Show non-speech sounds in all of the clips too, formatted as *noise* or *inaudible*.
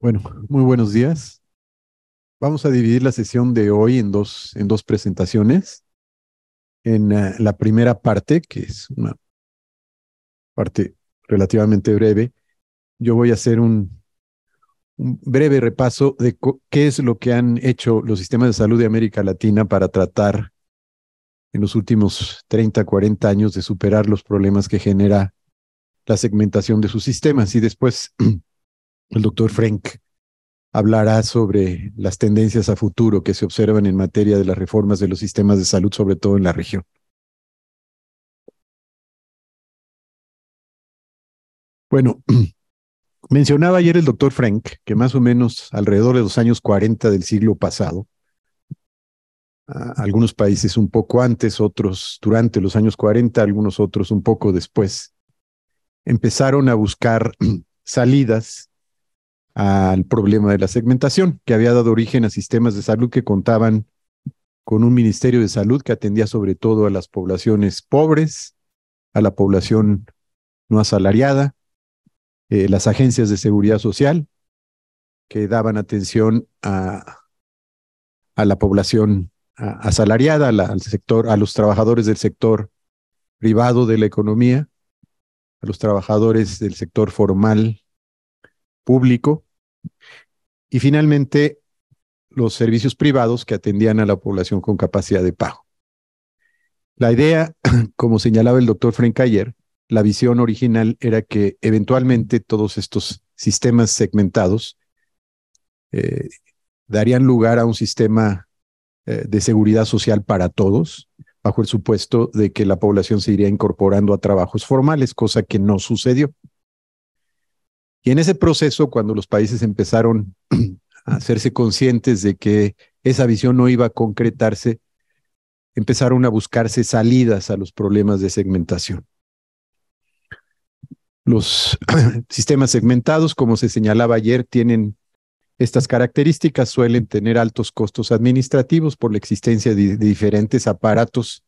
Bueno, muy buenos días. Vamos a dividir la sesión de hoy en dos, en dos presentaciones. En uh, la primera parte, que es una parte relativamente breve, yo voy a hacer un, un breve repaso de qué es lo que han hecho los sistemas de salud de América Latina para tratar en los últimos 30, 40 años de superar los problemas que genera la segmentación de sus sistemas. Y después *clears throat* el doctor Frank hablará sobre las tendencias a futuro que se observan en materia de las reformas de los sistemas de salud, sobre todo en la región. Bueno, *clears throat* mencionaba ayer el doctor Frank que más o menos alrededor de los años 40 del siglo pasado, algunos países un poco antes, otros durante los años 40, algunos otros un poco después, empezaron a buscar *clears throat* salidas al problema de la segmentación, que había dado origen a sistemas de salud que contaban con un Ministerio de Salud que atendía sobre todo a las poblaciones pobres, a la población no asalariada, eh, las agencias de seguridad social que daban atención a, a la población asalariada, al sector, a los trabajadores del sector privado de la economía, a los trabajadores del sector formal público y finalmente, los servicios privados que atendían a la población con capacidad de pago. La idea, *clears throat* como señalaba el doctor Frank ayer, la visión original era que eventualmente todos estos sistemas segmentados eh, darían lugar a un sistema eh, de seguridad social para todos, bajo el supuesto de que la población se iría incorporando a trabajos formales, cosa que no sucedió. Y en ese proceso, cuando los países empezaron *clears throat* a hacerse conscientes de que esa visión no iba a concretarse, empezaron a buscarse salidas a los problemas de segmentación. Los *clears throat* sistemas segmentados, como se señalaba ayer, tienen estas características, suelen tener altos costos administrativos por la existencia de, diferentes aparatos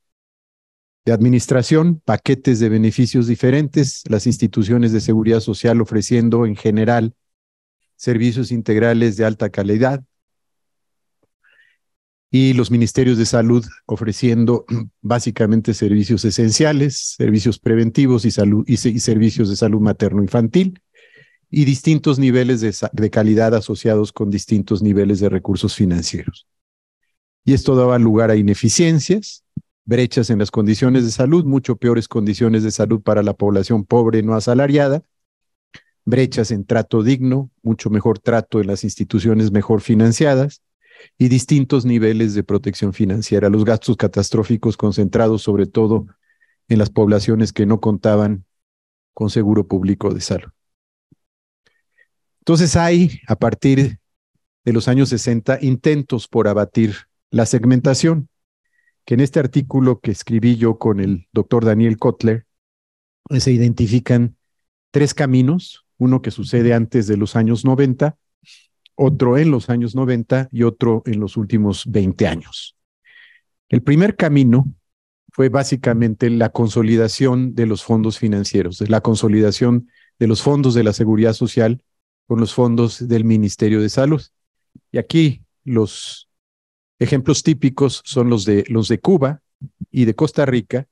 de administración, paquetes de beneficios diferentes, las instituciones de seguridad social ofreciendo en general servicios integrales de alta calidad y los ministerios de salud ofreciendo *clears throat* básicamente servicios esenciales, servicios preventivos y, salud, y, servicios de salud materno-infantil y distintos niveles de, de calidad asociados con distintos niveles de recursos financieros. Y esto daba lugar a ineficiencias, brechas en las condiciones de salud, mucho peores condiciones de salud para la población pobre no asalariada, brechas en trato digno, mucho mejor trato en las instituciones mejor financiadas y distintos niveles de protección financiera, los gastos catastróficos concentrados sobre todo en las poblaciones que no contaban con seguro público de salud. Entonces hay, a partir de los años 60, intentos por abatir la segmentación que en este artículo que escribí yo con el doctor Daniel Kotler, se identifican tres caminos, uno que sucede antes de los años 90, otro en los años 90 y otro en los últimos 20 años. El primer camino fue básicamente la consolidación de los fondos financieros, la consolidación de los fondos de la seguridad social con los fondos del Ministerio de Salud. Y aquí los Ejemplos típicos son los de, los de Cuba y de Costa Rica,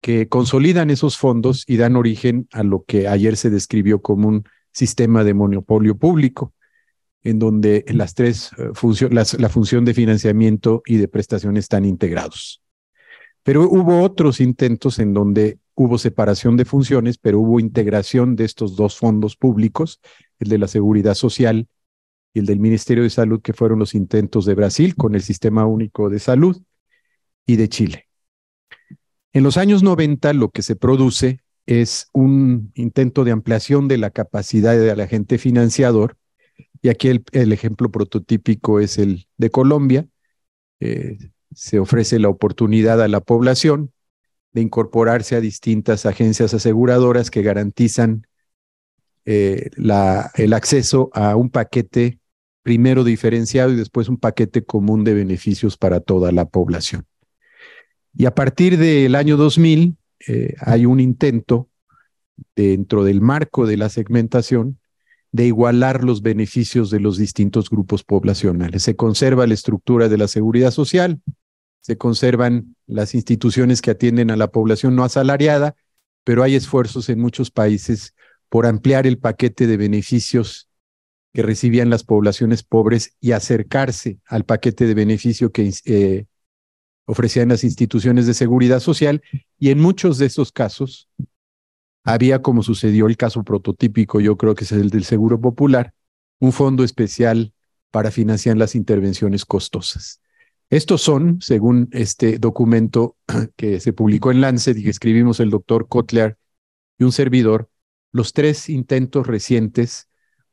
que consolidan esos fondos y dan origen a lo que ayer se describió como un sistema de monopolio público, en donde las tres eh, funciones, la función de financiamiento y de prestación están integrados. Pero hubo otros intentos en donde hubo separación de funciones, pero hubo integración de estos dos fondos públicos, el de la seguridad social y el del Ministerio de Salud, que fueron los intentos de Brasil con el Sistema Único de Salud y de Chile. En los años 90 lo que se produce es un intento de ampliación de la capacidad del agente financiador, y aquí el, ejemplo prototípico es el de Colombia. Eh, se ofrece la oportunidad a la población de incorporarse a distintas agencias aseguradoras que garantizan eh, el acceso a un paquete primero diferenciado y después un paquete común de beneficios para toda la población. Y a partir del año 2000 eh, hay un intento dentro del marco de la segmentación de igualar los beneficios de los distintos grupos poblacionales. Se conserva la estructura de la seguridad social, se conservan las instituciones que atienden a la población no asalariada, pero hay esfuerzos en muchos países por ampliar el paquete de beneficios que recibían las poblaciones pobres y acercarse al paquete de beneficio que eh, ofrecían las instituciones de seguridad social. Y en muchos de esos casos había, como sucedió el caso prototípico, yo creo que es el del Seguro Popular, un fondo especial para financiar las intervenciones costosas. Estos son, según este documento *clears throat* que se publicó en Lancet y que escribimos el doctor Kotler y un servidor, los tres intentos recientes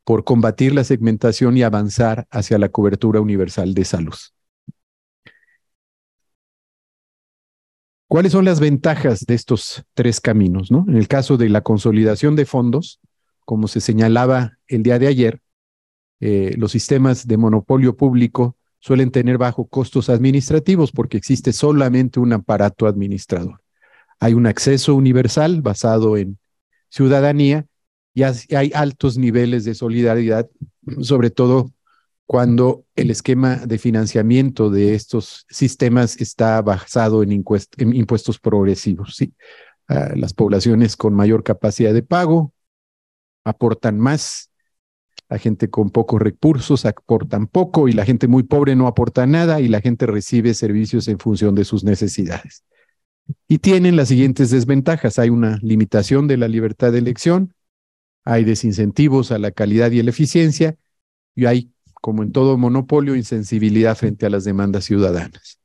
por combatir la segmentación y avanzar hacia la cobertura universal de salud. ¿Cuáles son las ventajas de estos tres caminos? ¿no? En el caso de la consolidación de fondos, como se señalaba el día de ayer, eh, los sistemas de monopolio público suelen tener bajo costos administrativos porque existe solamente un aparato administrador. Hay un acceso universal basado en ciudadanía y hay altos niveles de solidaridad, sobre todo cuando el esquema de financiamiento de estos sistemas está basado en, impuestos progresivos. Ah, las poblaciones con mayor capacidad de pago aportan más la gente con pocos recursos aportan poco y la gente muy pobre no aporta nada y la gente recibe servicios en función de sus necesidades. Y tienen las siguientes desventajas. Hay una limitación de la libertad de elección, hay desincentivos a la calidad y la eficiencia y hay, como en todo monopolio, insensibilidad frente a las demandas ciudadanas.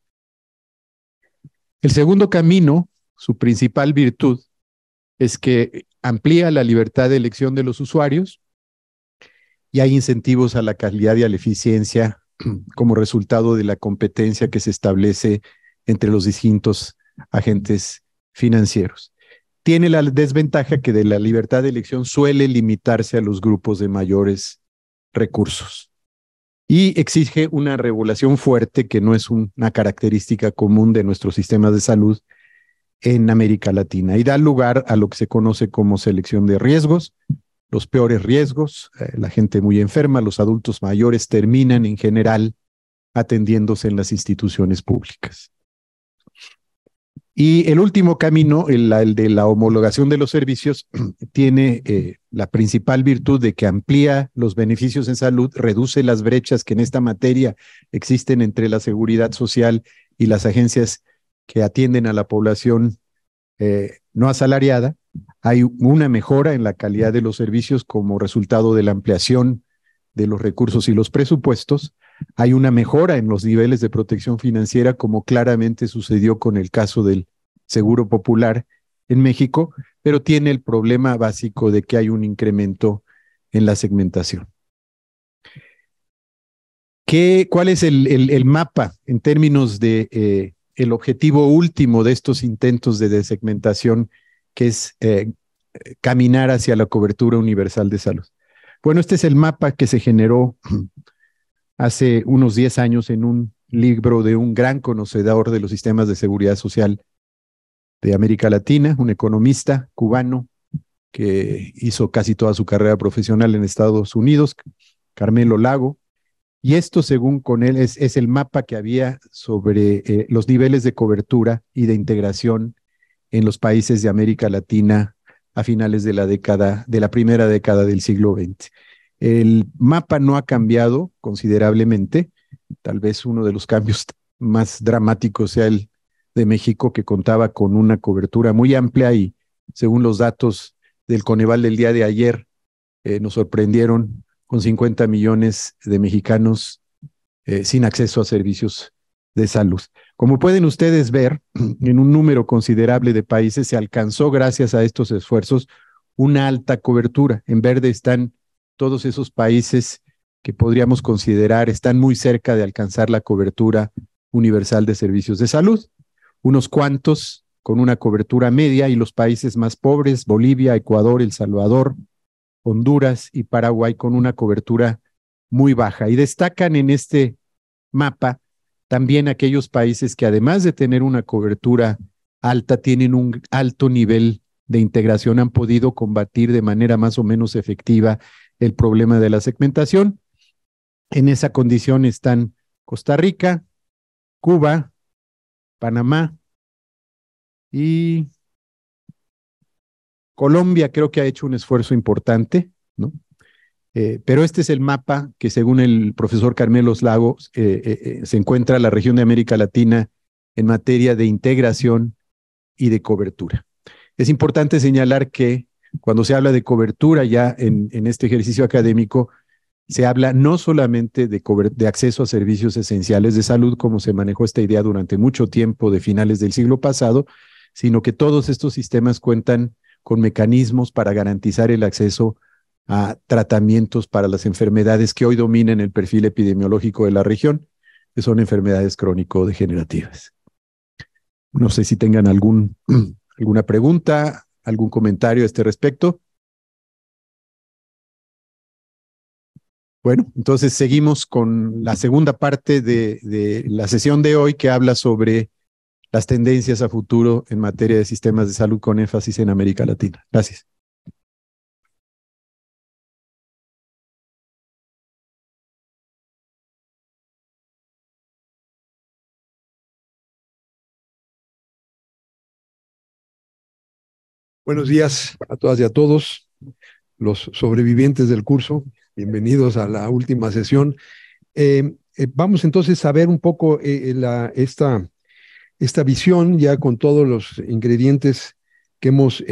El segundo camino, su principal virtud, es que amplía la libertad de elección de los usuarios, y hay incentivos a la calidad y a la eficiencia *clears throat* como resultado de la competencia que se establece entre los distintos agentes financieros. Tiene la desventaja que de la libertad de elección suele limitarse a los grupos de mayores recursos y exige una regulación fuerte que no es una característica común de nuestros sistemas de salud en América Latina y da lugar a lo que se conoce como selección de riesgos, los peores riesgos, eh, la gente muy enferma, los adultos mayores terminan en general atendiéndose en las instituciones públicas. Y el último camino, el, de la homologación de los servicios, *clears throat* tiene eh, la principal virtud de que amplía los beneficios en salud, reduce las brechas que en esta materia existen entre la seguridad social y las agencias que atienden a la población eh, no asalariada, hay una mejora en la calidad de los servicios como resultado de la ampliación de los recursos y los presupuestos. Hay una mejora en los niveles de protección financiera, como claramente sucedió con el caso del Seguro Popular en México, pero tiene el problema básico de que hay un incremento en la segmentación. ¿Qué, ¿Cuál es el, mapa en términos de eh, el objetivo último de estos intentos de desegmentación que es eh, caminar hacia la cobertura universal de salud. Bueno, este es el mapa que se generó hace unos 10 años en un libro de un gran conocedor de los sistemas de seguridad social de América Latina, un economista cubano que hizo casi toda su carrera profesional en Estados Unidos, Carmelo Lago. Y esto, según con él, es, el mapa que había sobre eh, los niveles de cobertura y de integración en los países de América Latina a finales de la década, de la primera década del siglo XX. El mapa no ha cambiado considerablemente. Tal vez uno de los cambios más dramáticos sea el de México, que contaba con una cobertura muy amplia y, según los datos del Coneval del día de ayer, eh, nos sorprendieron con 50 millones de mexicanos eh, sin acceso a servicios de salud. Como pueden ustedes ver, *clears throat* en un número considerable de países se alcanzó, gracias a estos esfuerzos, una alta cobertura. En verde están todos esos países que podríamos considerar están muy cerca de alcanzar la cobertura universal de servicios de salud. Unos cuantos con una cobertura media y los países más pobres, Bolivia, Ecuador, El Salvador, Honduras y Paraguay con una cobertura muy baja. Y destacan en este mapa también aquellos países que además de tener una cobertura alta, tienen un alto nivel de integración, han podido combatir de manera más o menos efectiva el problema de la segmentación. En esa condición están Costa Rica, Cuba, Panamá y Colombia creo que ha hecho un esfuerzo importante, ¿no? Eh, pero este es el mapa que según el profesor Carmelos Lagos eh, eh, se encuentra la región de América Latina en materia de integración y de cobertura. Es importante señalar que cuando se habla de cobertura ya en, este ejercicio académico, se habla no solamente de, acceso a servicios esenciales de salud, como se manejó esta idea durante mucho tiempo de finales del siglo pasado, sino que todos estos sistemas cuentan con mecanismos para garantizar el acceso a tratamientos para las enfermedades que hoy dominan el perfil epidemiológico de la región, que son enfermedades crónico-degenerativas. No sé si tengan *clears throat* alguna pregunta, algún comentario a este respecto. Bueno, entonces seguimos con la segunda parte de, la sesión de hoy que habla sobre las tendencias a futuro en materia de sistemas de salud con énfasis en América Latina. Gracias. Buenos días a todas y a todos, los sobrevivientes del curso. Bienvenidos a la última sesión. Eh, eh, vamos entonces a ver un poco eh, esta, esta visión ya con todos los ingredientes que hemos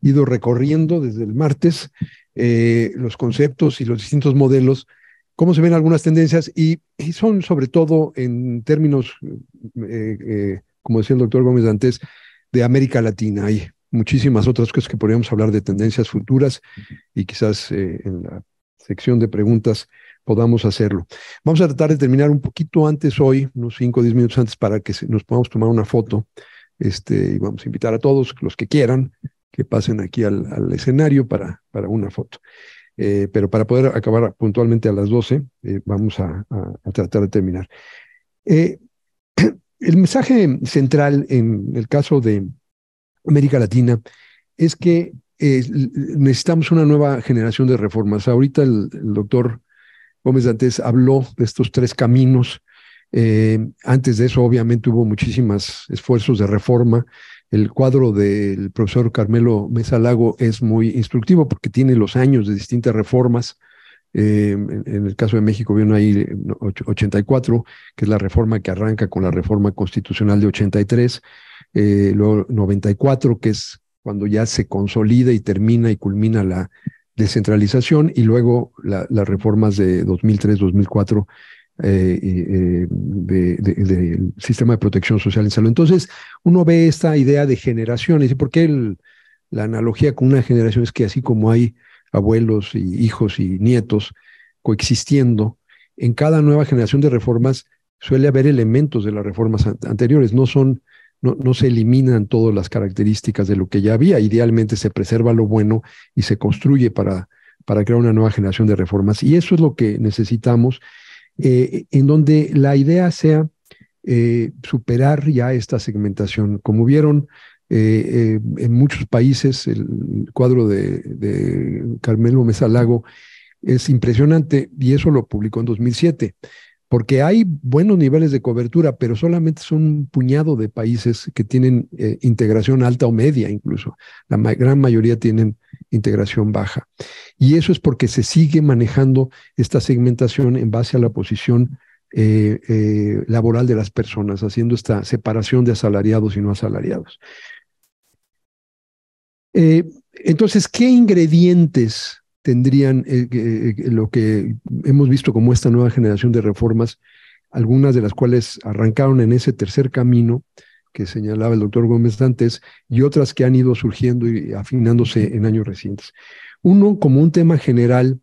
ido recorriendo desde el martes, los conceptos y los distintos modelos, cómo se ven algunas tendencias y, son sobre todo en términos, como decía el doctor Gómez Dantes, de América Latina. Hay muchísimas otras cosas que podríamos hablar de tendencias futuras y quizás eh, en la sección de preguntas podamos hacerlo. Vamos a tratar de terminar un poquito antes hoy, unos 5 o 10 minutos antes, para que nos podamos tomar una foto. Este, y vamos a invitar a todos los que quieran que pasen aquí al, escenario para, para una foto. Eh, pero para poder acabar puntualmente a las 12, eh, vamos a, a, tratar de terminar. *clears throat* el mensaje central en el caso de, América Latina es que eh, necesitamos una nueva generación de reformas. Ahorita el, doctor Gómez Dantes habló de estos tres caminos. Eh, antes de eso, obviamente, hubo muchísimos esfuerzos de reforma. El cuadro del profesor Carmelo Mesa Lago es muy instructivo porque tiene los años de distintas reformas. Eh, en, el caso de México viene ahí 84, que es la reforma que arranca con la reforma constitucional de 83 eh, luego 94, que es cuando ya se consolida y termina y culmina la descentralización, y luego las reformas de 2003-2004 eh, eh, del sistema de protección social en salud. Entonces, uno ve esta idea de generaciones, y por qué la analogía con una generación es que así como hay abuelos y hijos y nietos coexistiendo, en cada nueva generación de reformas suele haber elementos de las reformas anteriores, no son no, se eliminan todas las características de lo que ya había. Idealmente se preserva lo bueno y se construye para, para crear una nueva generación de reformas. Y eso es lo que necesitamos, eh, en donde la idea sea eh, superar ya esta segmentación. Como vieron, eh, en muchos países el cuadro de, de Carmelo Mesalago es impresionante y eso lo publicó en 2007 porque hay buenos niveles de cobertura, pero solamente son un puñado de países que tienen eh, integración alta o media incluso. La gran mayoría tienen integración baja. Y eso es porque se sigue manejando esta segmentación en base a la posición eh, eh, laboral de las personas, haciendo esta separación de asalariados y no asalariados. entonces, ¿qué ingredientes tendrían eh, eh, lo que hemos visto como esta nueva generación de reformas, algunas de las cuales arrancaron en ese tercer camino que señalaba el doctor Gómez Dantes y otras que han ido surgiendo y afinándose en años recientes. Uno, como un tema general,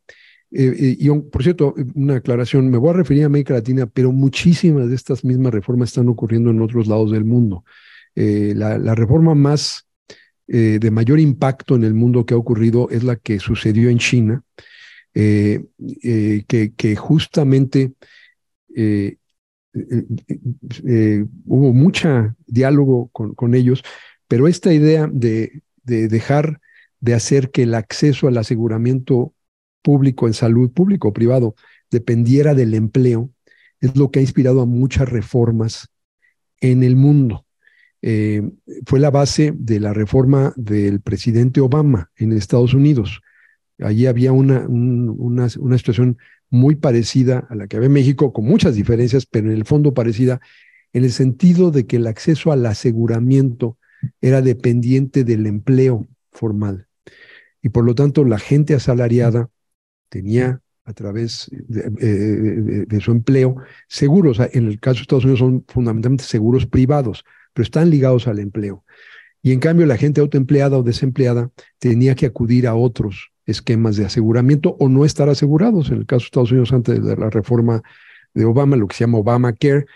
eh, y por cierto, una aclaración, me voy a referir a América Latina, pero muchísimas de estas mismas reformas están ocurriendo en otros lados del mundo. la, reforma más eh, de mayor impacto en el mundo que ha ocurrido es la que sucedió en China, eh, eh, que, justamente hubo mucho diálogo con, ellos, pero esta idea de, de, dejar de hacer que el acceso al aseguramiento público en salud, público o privado, dependiera del empleo, es lo que ha inspirado a muchas reformas en el mundo. Eh, fue la base de la reforma del presidente Obama en Estados Unidos. Allí había una, una, una, situación muy parecida a la que había en México, con muchas diferencias, pero en el fondo parecida, en el sentido de que el acceso al aseguramiento era dependiente del empleo formal. Y por lo tanto, la gente asalariada tenía a través de, su empleo seguros. En el caso de Estados Unidos son fundamentalmente seguros privados, pero están ligados al empleo. Y en cambio, la gente autoempleada o desempleada tenía que acudir a otros esquemas de aseguramiento o no estar asegurados. En el caso de Estados Unidos, antes de la reforma de Obama, lo que se llama Obamacare,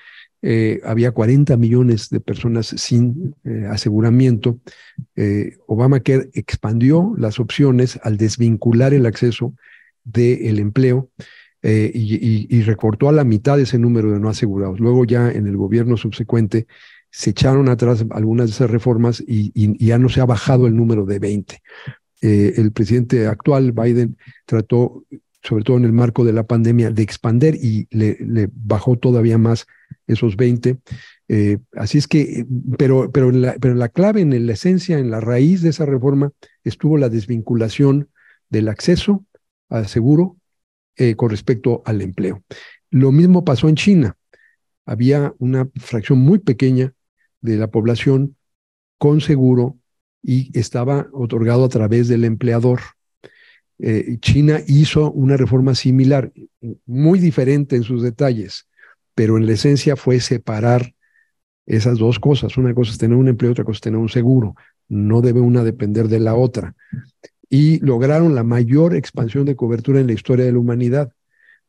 eh, había 40 millones de personas sin eh, aseguramiento. Eh, Obamacare expandió las opciones al desvincular el acceso del empleo eh, y, recortó a la mitad ese número de no asegurados. Luego ya en el gobierno subsecuente se echaron atrás algunas de esas reformas y, ya no se ha bajado el número de 20. Eh, el presidente actual, Biden, trató, sobre todo en el marco de la pandemia, de expander y le, bajó todavía más esos 20. Eh, así es que, pero, pero, la, pero la clave, en la esencia, en la raíz de esa reforma, estuvo la desvinculación del acceso al seguro eh, con respecto al empleo. Lo mismo pasó en China. Había una fracción muy pequeña de la población con seguro y estaba otorgado a través del empleador. Eh, China hizo una reforma similar, muy diferente en sus detalles, pero en la esencia fue separar esas dos cosas. Una cosa es tener un empleo, otra cosa es tener un seguro. No debe una depender de la otra y lograron la mayor expansión de cobertura en la historia de la humanidad.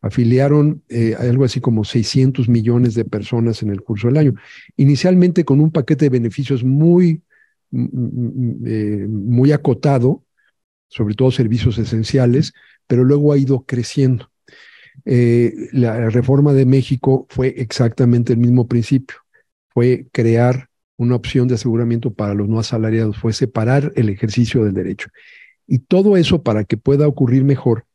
Afiliaron eh, algo así como 600 millones de personas en el curso del año. Inicialmente con un paquete de beneficios muy, mm, mm, mm, eh, muy acotado, sobre todo servicios esenciales, pero luego ha ido creciendo. Eh, la reforma de México fue exactamente el mismo principio. Fue crear una opción de aseguramiento para los no asalariados, fue separar el ejercicio del derecho. Y todo eso para que pueda ocurrir mejor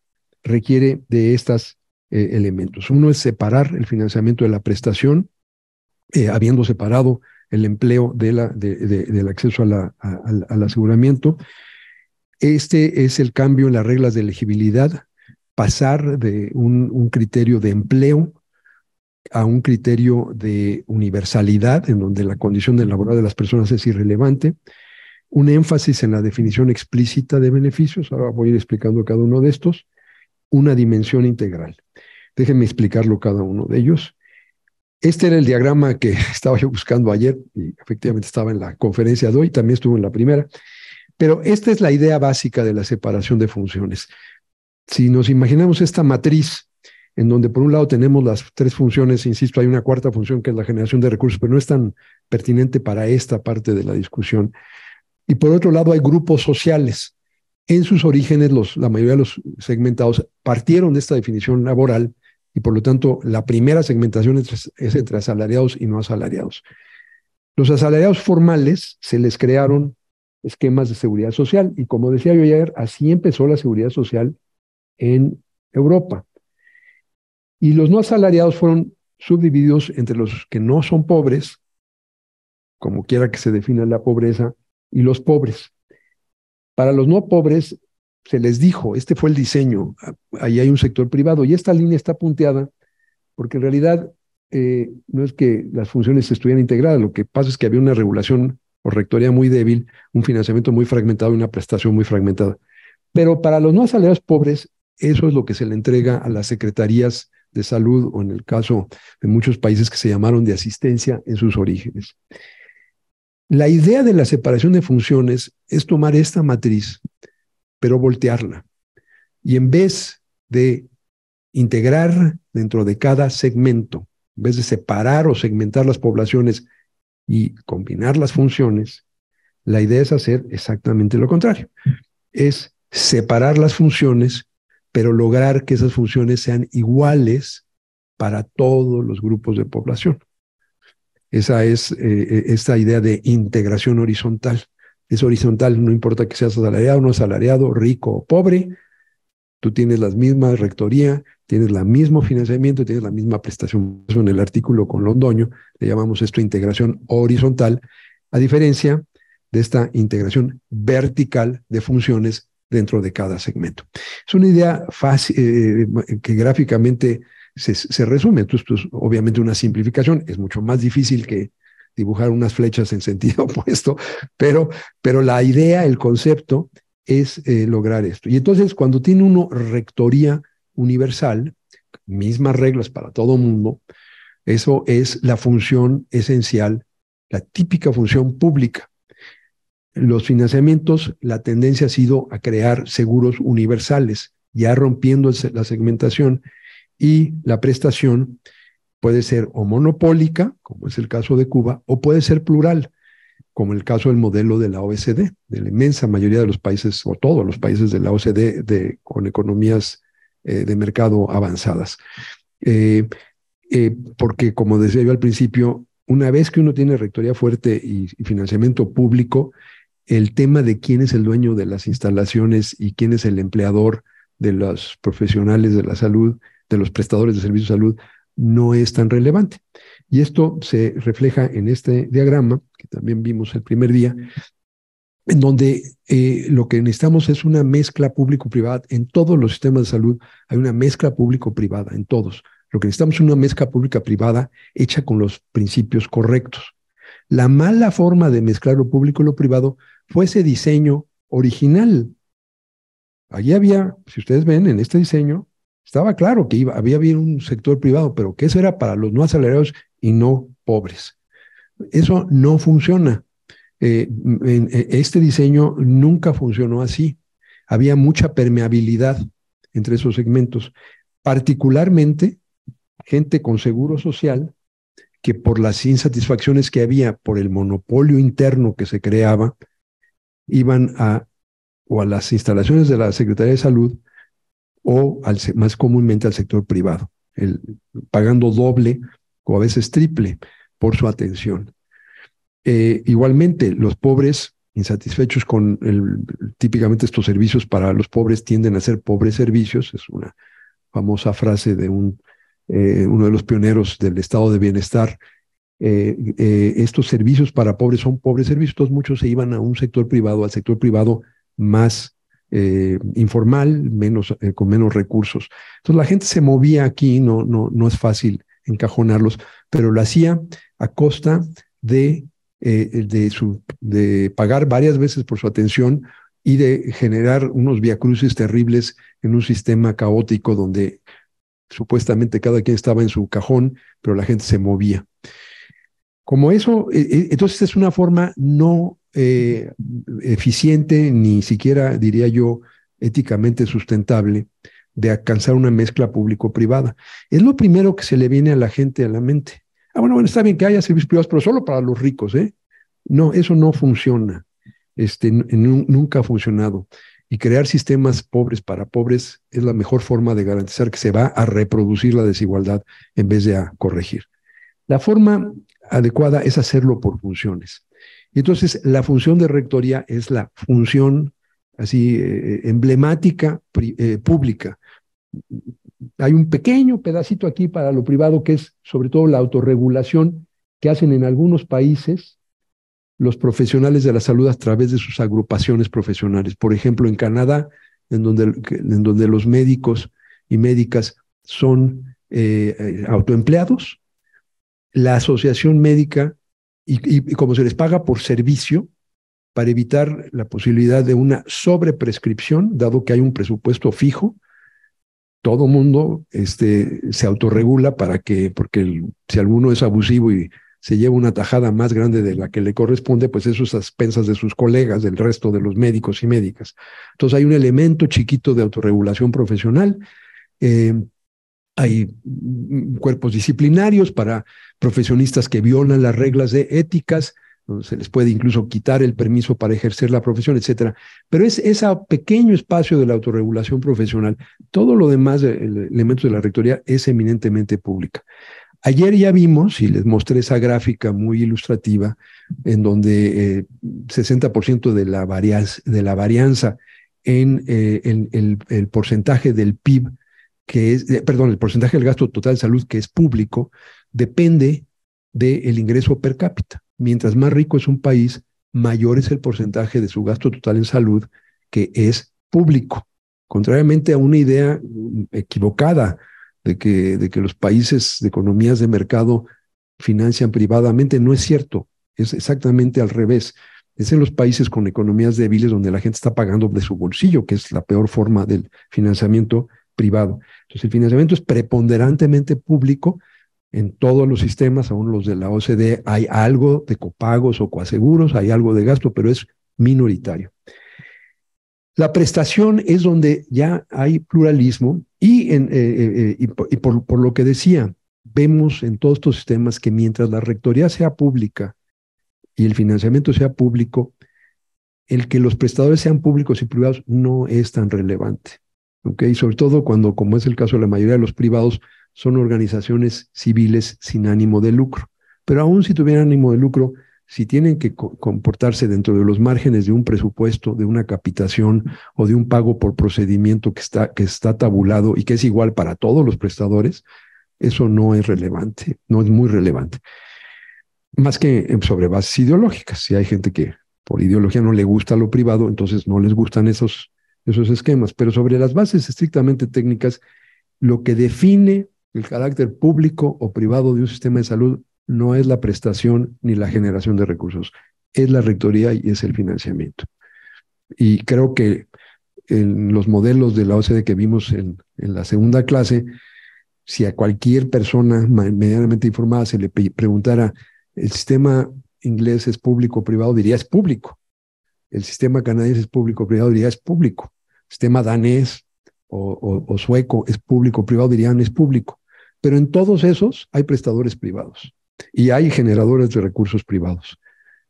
requiere de estos eh, elementos. Uno es separar el financiamiento de la prestación, eh, habiendo separado el empleo de la, del acceso a la, al aseguramiento. Este es el cambio en las reglas de elegibilidad, pasar de un, un criterio de empleo a un criterio de universalidad, en donde la condición de laboral de las personas es irrelevante un énfasis en la definición explícita de beneficios, ahora voy a ir explicando cada uno de estos, una dimensión integral. Déjenme explicarlo cada uno de ellos. Este era el diagrama que *laughs* estaba yo buscando ayer y efectivamente estaba en la conferencia de hoy, también estuvo en la primera, pero esta es la idea básica de la separación de funciones. Si nos imaginamos esta matriz en donde por un lado tenemos las tres funciones, insisto, hay una cuarta función que es la generación de recursos, pero no es tan pertinente para esta parte de la discusión. Y por otro lado, hay grupos sociales. En sus orígenes, la mayoría de los segmentados partieron de esta definición laboral y por lo tanto la primera segmentación es, entre asalariados y no asalariados. Los asalariados formales se les crearon esquemas de seguridad social y como decía yo ayer, así empezó la seguridad social en Europa. Y los no asalariados fueron subdivididos entre los que no son pobres, como quiera que se defina la pobreza, y los pobres. Para los no pobres se les dijo, este fue el diseño, ahí hay un sector privado y esta línea está punteada porque en realidad eh, no es que las funciones estuvieran integradas, lo que pasa es que había una regulación o rectoría muy débil, un financiamiento muy fragmentado y una prestación muy fragmentada. Pero para los no asalariados pobres, eso es lo que se le entrega a las secretarías de salud o en el caso de muchos países que se llamaron de asistencia en sus orígenes. La idea de la separación de funciones es tomar esta matriz, pero voltearla. Y en vez de integrar dentro de cada segmento, en vez de separar o segmentar las poblaciones y combinar las funciones, la idea es hacer exactamente lo contrario. Es separar las funciones, pero lograr que esas funciones sean iguales para todos los grupos de población. Esa es eh, eh, esta idea de integración horizontal. Es horizontal, no importa que seas asalariado o no asalariado, rico o pobre, Tú tienes la misma rectoría, tienes el mismo financiamiento, tienes la misma prestación. Eso en el artículo con Londoño le llamamos esto integración horizontal, a diferencia de esta integración vertical de funciones dentro de cada segmento. Es una idea fácil, eh, que gráficamente se, resume. Esto es obviamente una simplificación, es mucho más difícil que dibujar unas flechas en sentido *laughs* opuesto, pero, pero la idea, el concepto es eh, lograr esto. Y entonces cuando tiene uno rectoría universal, mismas reglas para todo mundo, eso es la función esencial, la típica función pública. Los financiamientos, la tendencia ha sido a crear seguros universales, ya rompiendo la segmentación y la prestación puede ser o monopólica, como es el caso de Cuba, o puede ser plural, como el caso del modelo de la OECD, de la inmensa mayoría de los países, o todos los países de la OECD de, con economías eh, de mercado avanzadas. Eh, eh, porque, como decía yo al principio, una vez que uno tiene rectoría fuerte y financiamiento público, el tema de quién es el dueño de las instalaciones y quién es el empleador de los profesionales de la salud de los prestadores de servicios de salud no es tan relevante. Y esto se refleja en este diagrama, que también vimos el primer día, en donde eh, lo que necesitamos es una mezcla público-privada. En todos los sistemas de salud hay una mezcla público-privada, en todos. Lo que necesitamos es una mezcla pública-privada hecha con los principios correctos. La mala forma de mezclar lo público y lo privado fue ese diseño original. Allí había, si ustedes ven en este diseño, estaba claro que iba, había un sector privado, pero que eso era para los no asalariados y no pobres. Eso no funciona. Eh, eh, este diseño nunca funcionó así. Había mucha permeabilidad entre esos segmentos, particularmente gente con seguro social que por las insatisfacciones que había por el monopolio interno que se creaba, iban a o a las instalaciones de la Secretaría de Salud o más comúnmente al sector privado, pagando doble o a veces triple por su atención. Eh, igualmente, los pobres insatisfechos con el, típicamente estos servicios para los pobres tienden a ser pobres servicios, es una famosa frase de un, eh, uno de los pioneros del estado de bienestar. Eh, estos servicios para pobres son pobres servicios, entonces muchos se iban a un sector privado, al sector privado más eh, informal, menos, eh, con menos recursos. Entonces la gente se movía aquí, no, no, no es fácil encajonarlos, pero lo hacía a costa de, eh, de, pagar varias veces por su atención y de generar unos viacruces terribles en un sistema caótico donde supuestamente cada quien estaba en su cajón, pero la gente se movía. Como eso, entonces es una forma no eh, eficiente, ni siquiera diría yo éticamente sustentable, de alcanzar una mezcla público-privada. Es lo primero que se le viene a la gente a la mente. Ah, bueno, bueno, está bien que haya servicios privados, pero solo para los ricos, ¿eh? No, eso no funciona. Este, nunca ha funcionado. Y crear sistemas pobres para pobres es la mejor forma de garantizar que se va a reproducir la desigualdad en vez de a corregir. La forma adecuada es hacerlo por funciones. Y entonces la función de rectoría es la función así eh, emblemática eh, pública. Hay un pequeño pedacito aquí para lo privado que es sobre todo la autorregulación que hacen en algunos países los profesionales de la salud a través de sus agrupaciones profesionales. Por ejemplo, en Canadá, en donde, en donde los médicos y médicas son eh, autoempleados, la asociación médica y, como se les paga por servicio, para evitar la posibilidad de una sobreprescripción, dado que hay un presupuesto fijo, todo mundo este, se autorregula para que, porque si alguno es abusivo y se lleva una tajada más grande de la que le corresponde, pues eso es a expensas de sus colegas, del resto de los médicos y médicas. Entonces hay un elemento chiquito de autorregulación profesional. Eh, hay cuerpos disciplinarios para profesionistas que violan las reglas de éticas, se les puede incluso quitar el permiso para ejercer la profesión, etcétera. Pero es ese pequeño espacio de la autorregulación profesional. Todo lo demás, el elemento de la rectoría, es eminentemente pública. Ayer ya vimos, y les mostré esa gráfica muy ilustrativa, en donde 60% eh, de la, varianza, de la varianza en, el, porcentaje del PIB que es, perdón, el porcentaje del gasto total de salud que es público depende del ingreso per cápita. Mientras más rico es un país, mayor es el porcentaje de su gasto total en salud que es público. Contrariamente a una idea equivocada de que, de que los países de economías de mercado financian privadamente, no es cierto. Es exactamente al revés. Es en los países con economías débiles donde la gente está pagando de su bolsillo, que es la peor forma del financiamiento privado. Entonces, el financiamiento es preponderantemente público en todos los sistemas, aún los de la OCDE, hay algo de copagos o coaseguros, hay algo de gasto, pero es minoritario. La prestación es donde ya hay pluralismo y, eh, eh, eh, por, por, lo que decía, vemos en todos estos sistemas que mientras la rectoría sea pública y el financiamiento sea público, el que los prestadores sean públicos y privados no es tan relevante. ¿Okay? Sobre todo cuando, como es el caso de la mayoría de los privados, son organizaciones civiles sin ánimo de lucro. Pero aún si tuvieran ánimo de lucro, si tienen que comportarse dentro de los márgenes de un presupuesto, de una capitación o de un pago por procedimiento que está, que está tabulado y que es igual para todos los prestadores, eso no es relevante, no es muy relevante. Más que sobre bases ideológicas. Si hay gente que por ideología no le gusta lo privado, entonces no les gustan esos, esos esquemas. Pero sobre las bases estrictamente técnicas, lo que define el carácter público o privado de un sistema de salud no es la prestación ni la generación de recursos, es la rectoría y es el financiamiento. Y creo que en los modelos de la OCDE que vimos en, en la segunda clase, si a cualquier persona medianamente informada se le preguntara, ¿el sistema inglés es público o privado? Diría es público. El sistema canadiense es público o privado, diría es público. Sistema danés o, sueco es público o privado, dirían es público. Pero en todos esos hay prestadores privados y hay generadores de recursos privados.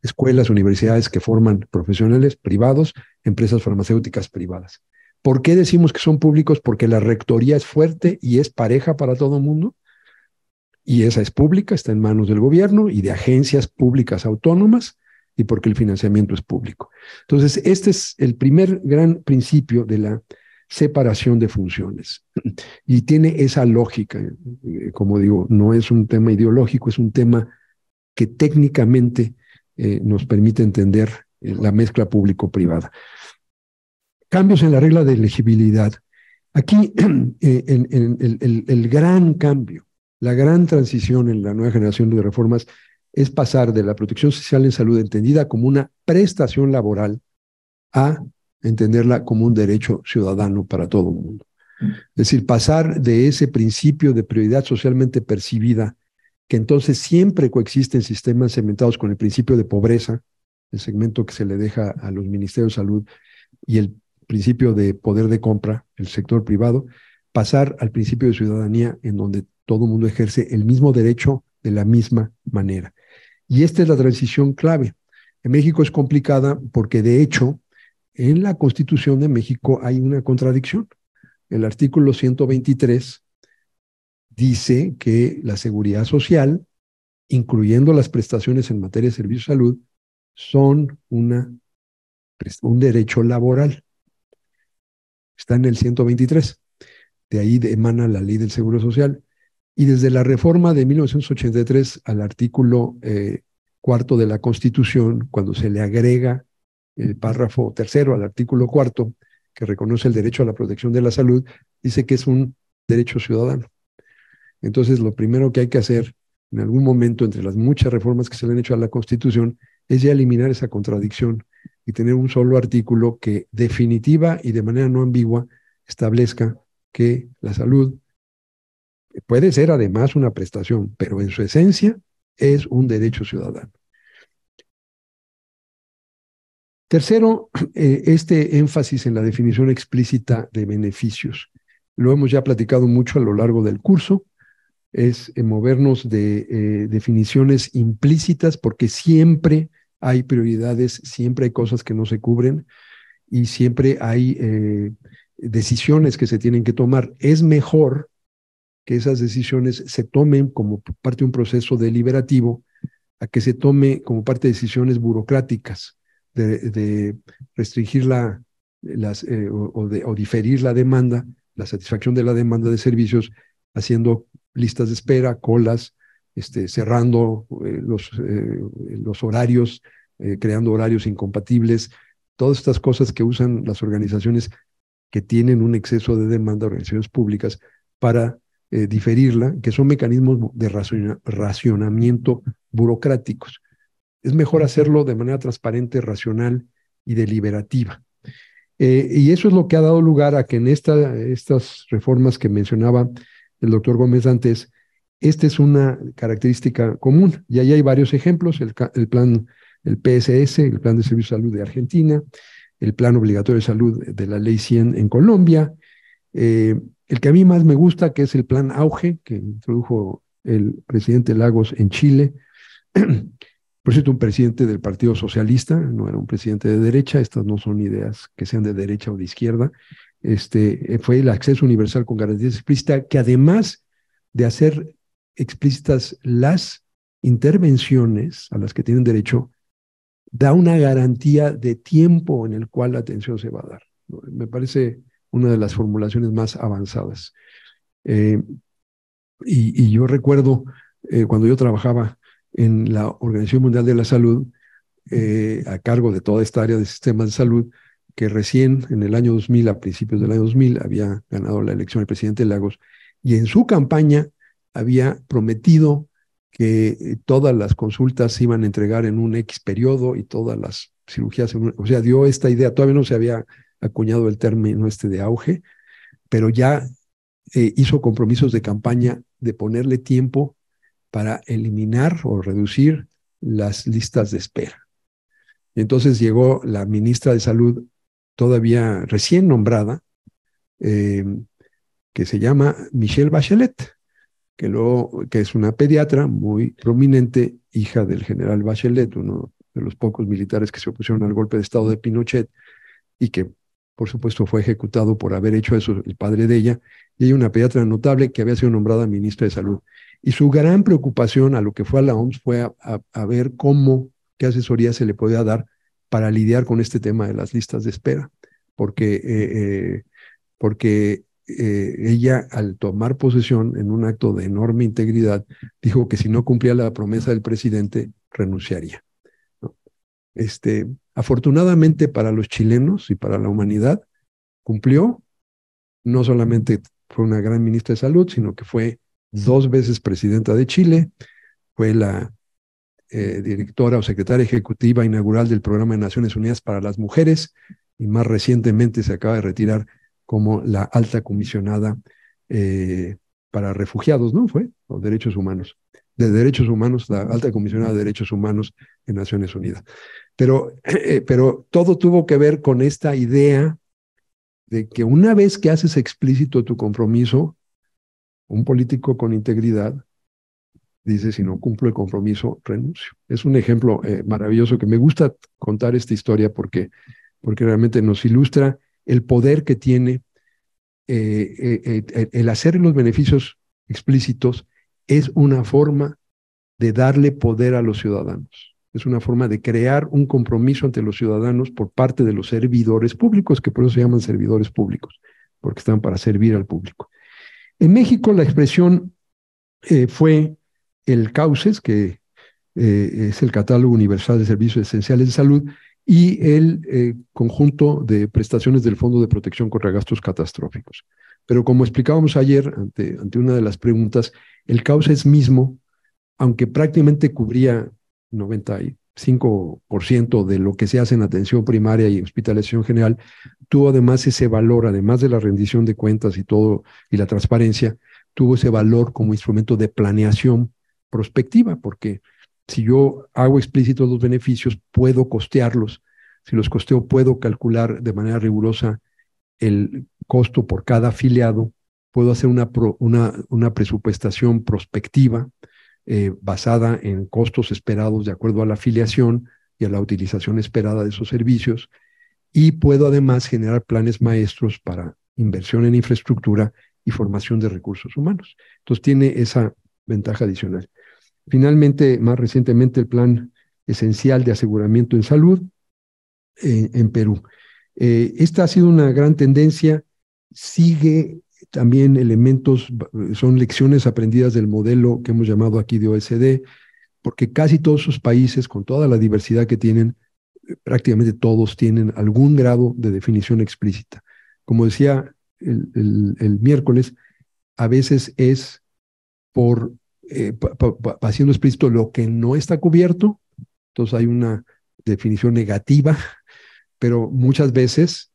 Escuelas, universidades que forman profesionales privados, empresas farmacéuticas privadas. ¿Por qué decimos que son públicos? Porque la rectoría es fuerte y es pareja para todo el mundo. Y esa es pública, está en manos del gobierno y de agencias públicas autónomas y porque el financiamiento es público. Entonces, este es el primer gran principio de la separación de funciones. Y tiene esa lógica, eh, como digo, no es un tema ideológico, es un tema que técnicamente eh, nos permite entender eh, la mezcla público-privada. Cambios en la regla de elegibilidad. Aquí *clears throat* el gran cambio, la gran transición en la nueva generación de reformas es pasar de la protección social en salud entendida como una prestación laboral a entenderla como un derecho ciudadano para todo el mundo. Es decir, pasar de ese principio de prioridad socialmente percibida, que entonces siempre coexiste en sistemas cementados con el principio de pobreza, el segmento que se le deja a los ministerios de salud, y el principio de poder de compra, el sector privado, pasar al principio de ciudadanía en donde todo el mundo ejerce el mismo derecho de la misma manera. Y esta es la transición clave. En México es complicada porque de hecho en la Constitución de México hay una contradicción. El artículo 123 dice que la seguridad social, incluyendo las prestaciones en materia de servicio de salud, son una, un derecho laboral. Está en el 123. De ahí emana la ley del Seguro Social. Y desde la reforma de 1983 al artículo eh, cuarto de la Constitución, cuando se le agrega el párrafo tercero al artículo cuarto, que reconoce el derecho a la protección de la salud, dice que es un derecho ciudadano. Entonces, lo primero que hay que hacer en algún momento entre las muchas reformas que se le han hecho a la Constitución es ya eliminar esa contradicción y tener un solo artículo que definitiva y de manera no ambigua establezca que la salud puede ser además una prestación, pero en su esencia es un derecho ciudadano. Tercero, eh, este énfasis en la definición explícita de beneficios. Lo hemos ya platicado mucho a lo largo del curso. Es eh, movernos de eh, definiciones implícitas porque siempre hay prioridades, siempre hay cosas que no se cubren y siempre hay decisiones que se tienen que tomar. Es mejor que esas decisiones se tomen como parte de un proceso deliberativo a que se tome como parte de decisiones burocráticas de, restringir la, las, o, diferir la demanda, la satisfacción de la demanda de servicios, haciendo listas de espera, colas, este, cerrando los, los horarios, creando horarios incompatibles, todas estas cosas que usan las organizaciones que tienen un exceso de demanda, organizaciones públicas, para eh, diferirla, que son mecanismos de racionamiento burocráticos. Es mejor hacerlo de manera transparente, racional y deliberativa. Eh, y eso es lo que ha dado lugar a que en esta, estas reformas que mencionaba el doctor Gómez antes, esta es una característica común. Y ahí hay varios ejemplos, el, el plan, el PSS, el Plan de Servicio de Salud de Argentina, el Plan Obligatorio de Salud de la Ley 100 en Colombia, eh, el que a mí más me gusta, que es el Plan Auge, que introdujo el presidente Lagos en Chile. *clears throat* Por cierto, un presidente del Partido Socialista, no era un presidente de derecha, estas no son ideas que sean de derecha o de izquierda. Este, fue el acceso universal con garantías explícitas, que además de hacer explícitas las intervenciones a las que tienen derecho, da una garantía de tiempo en el cual la atención se va a dar. Me parece una de las formulaciones más avanzadas. Eh, y, yo recuerdo eh, cuando yo trabajaba en la Organización Mundial de la Salud, eh, a cargo de toda esta área de sistemas de salud, que recién en el año 2000, a principios del año 2000, había ganado la elección el presidente Lagos, y en su campaña había prometido que todas las consultas se iban a entregar en un X periodo y todas las cirugías, o sea, dio esta idea, todavía no se había acuñado el término este de auge, pero ya eh, hizo compromisos de campaña de ponerle tiempo para eliminar o reducir las listas de espera. entonces llegó la ministra de Salud, todavía recién nombrada, eh, que se llama Michelle Bachelet, que, luego, que es una pediatra muy prominente, hija del general Bachelet, uno de los pocos militares que se opusieron al golpe de Estado de Pinochet y que por supuesto fue ejecutado por haber hecho eso el padre de ella, y hay una pediatra notable que había sido nombrada ministra de Salud. Y su gran preocupación a lo que fue a la OMS fue a, ver cómo, qué asesoría se le podía dar para lidiar con este tema de las listas de espera, porque, eh, eh, porque eh, ella al tomar posesión en un acto de enorme integridad, dijo que si no cumplía la promesa del presidente, renunciaría. Este, afortunadamente para los chilenos y para la humanidad, cumplió, no solamente fue una gran ministra de salud, sino que fue dos veces presidenta de Chile, fue la eh, directora o secretaria ejecutiva inaugural del Programa de Naciones Unidas para las Mujeres y más recientemente se acaba de retirar como la alta comisionada eh, para refugiados, ¿no? Fue, o derechos humanos de Derechos Humanos, la alta comisionada de Derechos Humanos en Naciones Unidas. Pero, eh, pero todo tuvo que ver con esta idea de que una vez que haces explícito tu compromiso, un político con integridad dice, si no cumplo el compromiso, renuncio. Es un ejemplo eh, maravilloso que me gusta contar esta historia porque, porque realmente nos ilustra el poder que tiene eh, el hacer los beneficios explícitos es una forma de darle poder a los ciudadanos. Es una forma de crear un compromiso ante los ciudadanos por parte de los servidores públicos, que por eso se llaman servidores públicos, porque están para servir al público. En México la expresión eh, fue el CAUCES, que eh, es el Catálogo Universal de Servicios Esenciales de Salud, y el eh, conjunto de prestaciones del Fondo de Protección contra Gastos Catastróficos. Pero como explicábamos ayer ante, ante una de las preguntas, el es mismo, aunque prácticamente cubría 95% de lo que se hace en atención primaria y hospitalización general, tuvo además ese valor, además de la rendición de cuentas y todo, y la transparencia, tuvo ese valor como instrumento de planeación prospectiva, porque si yo hago explícitos los beneficios, puedo costearlos. Si los costeo, puedo calcular de manera rigurosa el costo por cada afiliado, puedo hacer una, una, una presupuestación prospectiva eh, basada en costos esperados de acuerdo a la afiliación y a la utilización esperada de esos servicios, y puedo además generar planes maestros para inversión en infraestructura y formación de recursos humanos. Entonces tiene esa ventaja adicional. Finalmente, más recientemente, el plan esencial de aseguramiento en salud eh, en Perú. Eh, esta ha sido una gran tendencia, sigue también elementos, son lecciones aprendidas del modelo que hemos llamado aquí de OSD, porque casi todos sus países, con toda la diversidad que tienen, prácticamente todos tienen algún grado de definición explícita. Como decía el, miércoles, a veces es por eh, haciendo explícito lo que no está cubierto, entonces hay una definición negativa, *laughs* pero muchas veces,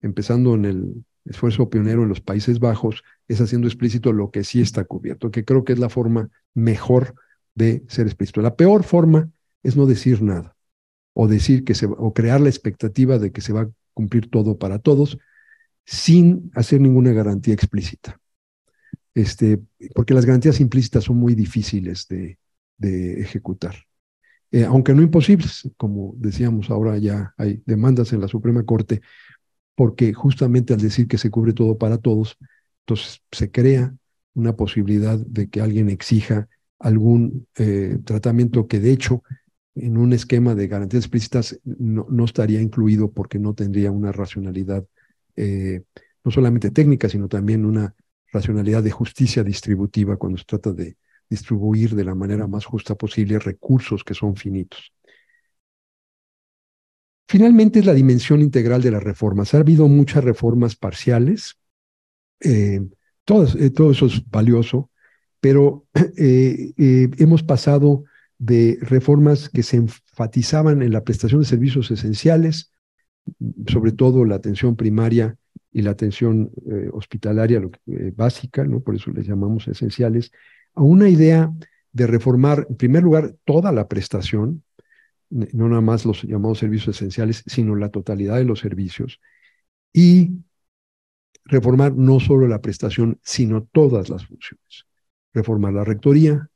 empezando en el esfuerzo pionero en los Países Bajos, es haciendo explícito lo que sí está cubierto, que creo que es la forma mejor de ser explícito. La peor forma es no decir nada o decir que se o crear la expectativa de que se va a cumplir todo para todos sin hacer ninguna garantía explícita. Este, porque las garantías implícitas son muy difíciles de, ejecutar. Eh, aunque no imposibles, como decíamos ahora ya hay demandas en la Suprema Corte, porque justamente al decir que se cubre todo para todos, entonces se crea una posibilidad de que alguien exija algún eh, tratamiento que de hecho en un esquema de garantías explícitas no, estaría incluido porque no tendría una racionalidad, eh, no solamente técnica, sino también una racionalidad de justicia distributiva cuando se trata de distribuir de la manera más justa posible recursos que son finitos. Finalmente es la dimensión integral de las reformas. Ha habido muchas reformas parciales, eh, todo, todo, eso es valioso, pero *clears throat* hemos pasado de reformas que se enfatizaban en la prestación de servicios esenciales, sobre todo la atención primaria y la atención eh, hospitalaria lo eh, básica, ¿no? por eso les llamamos esenciales, a una idea de reformar, en primer lugar, toda la prestación, no nada más los llamados servicios esenciales, sino la totalidad de los servicios, y reformar no solo la prestación, sino todas las funciones. Reformar la rectoría,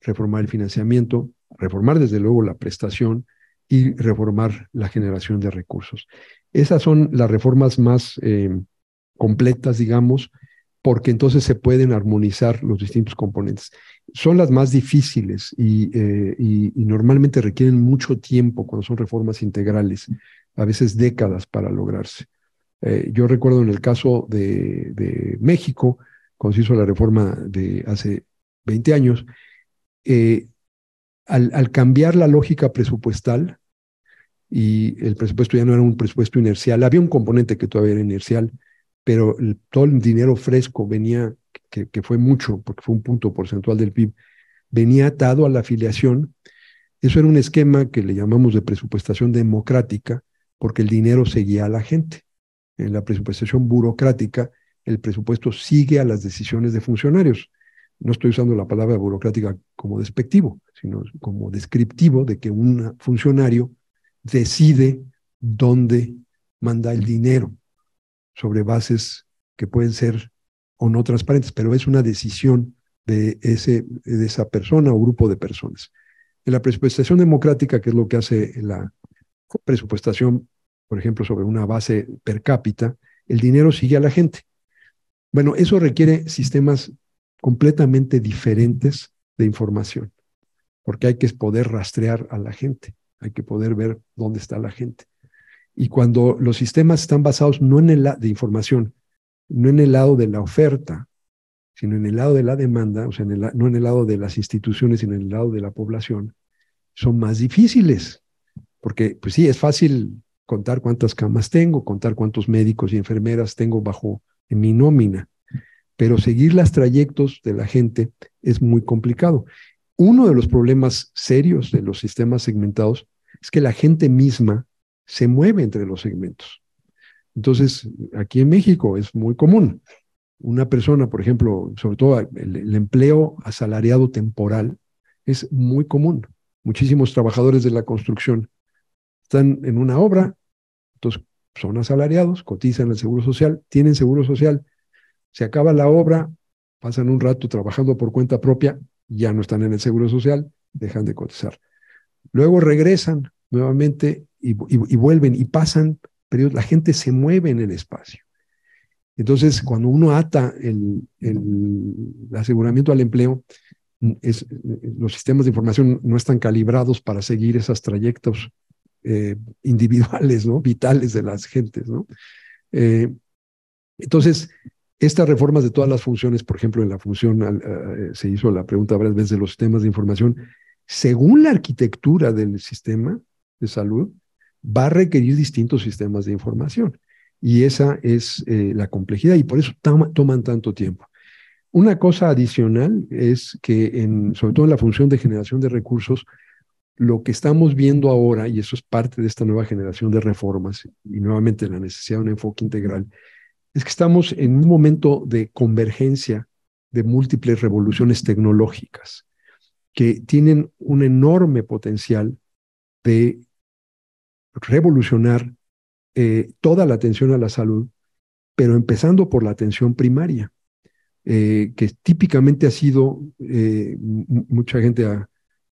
reformar el financiamiento, reformar desde luego la prestación y reformar la generación de recursos. Esas son las reformas más eh, completas, digamos, porque entonces se pueden armonizar los distintos componentes. Son las más difíciles y, eh, normalmente requieren mucho tiempo cuando son reformas integrales, a veces décadas para lograrse. Eh, yo recuerdo en el caso de, México, cuando se hizo la reforma de hace 20 años, eh, al, cambiar la lógica presupuestal, y el presupuesto ya no era un presupuesto inercial, había un componente que todavía era inercial, pero todo el dinero fresco venía, que, que, fue mucho, porque fue un punto porcentual del PIB, venía atado a la afiliación. Eso era un esquema que le llamamos de presupuestación democrática, porque el dinero seguía a la gente. En la presupuestación burocrática, el presupuesto sigue a las decisiones de funcionarios no estoy usando la palabra burocrática como despectivo, sino como descriptivo de que un funcionario decide dónde manda el dinero sobre bases que pueden ser o no transparentes, pero es una decisión de, ese, de esa persona o grupo de personas. En la presupuestación democrática, que es lo que hace la presupuestación, por ejemplo, sobre una base per cápita, el dinero sigue a la gente. Bueno, eso requiere sistemas completamente diferentes de información, porque hay que poder rastrear a la gente, hay que poder ver dónde está la gente. Y cuando los sistemas están basados no en el lado de información, no en el lado de la oferta, sino en el lado de la demanda, o sea, no en el lado de las instituciones, sino en el lado de la población, son más difíciles. Porque, pues sí, es fácil contar cuántas camas tengo, contar cuántos médicos y enfermeras tengo bajo en mi nómina, pero seguir los trayectos de la gente es muy complicado. Uno de los problemas serios de los sistemas segmentados es que la gente misma se mueve entre los segmentos. Entonces, aquí en México es muy común. Una persona, por ejemplo, sobre todo el, empleo asalariado temporal, es muy común. Muchísimos trabajadores de la construcción están en una obra, entonces son asalariados, cotizan el seguro social, tienen seguro social, se acaba la obra, pasan un rato trabajando por cuenta propia, ya no están en el Seguro Social, dejan de cotizar. Luego regresan nuevamente y, vuelven y pasan periodos, la gente se mueve en el espacio. Entonces, cuando uno ata el, aseguramiento al empleo, los sistemas de información no están calibrados para seguir esos trayectos eh, individuales, ¿no? Vitales de las gentes, ¿no? Eh, entonces, estas reformas de todas las funciones, por ejemplo, en la función, se hizo la pregunta varias veces de los sistemas de información, según la arquitectura del sistema de salud, va a requerir distintos sistemas de información. Y esa es la complejidad y por eso toman tanto tiempo. Una cosa adicional es que, en, sobre todo en la función de generación de recursos, lo que estamos viendo ahora, y eso es parte de esta nueva generación de reformas, y nuevamente la necesidad de un enfoque integral, es que estamos en un momento de convergencia de múltiples revoluciones tecnológicas que tienen un enorme potencial de revolucionar eh, toda la atención a la salud, pero empezando por la atención primaria. Eh, que típicamente ha sido, eh, mucha gente ha,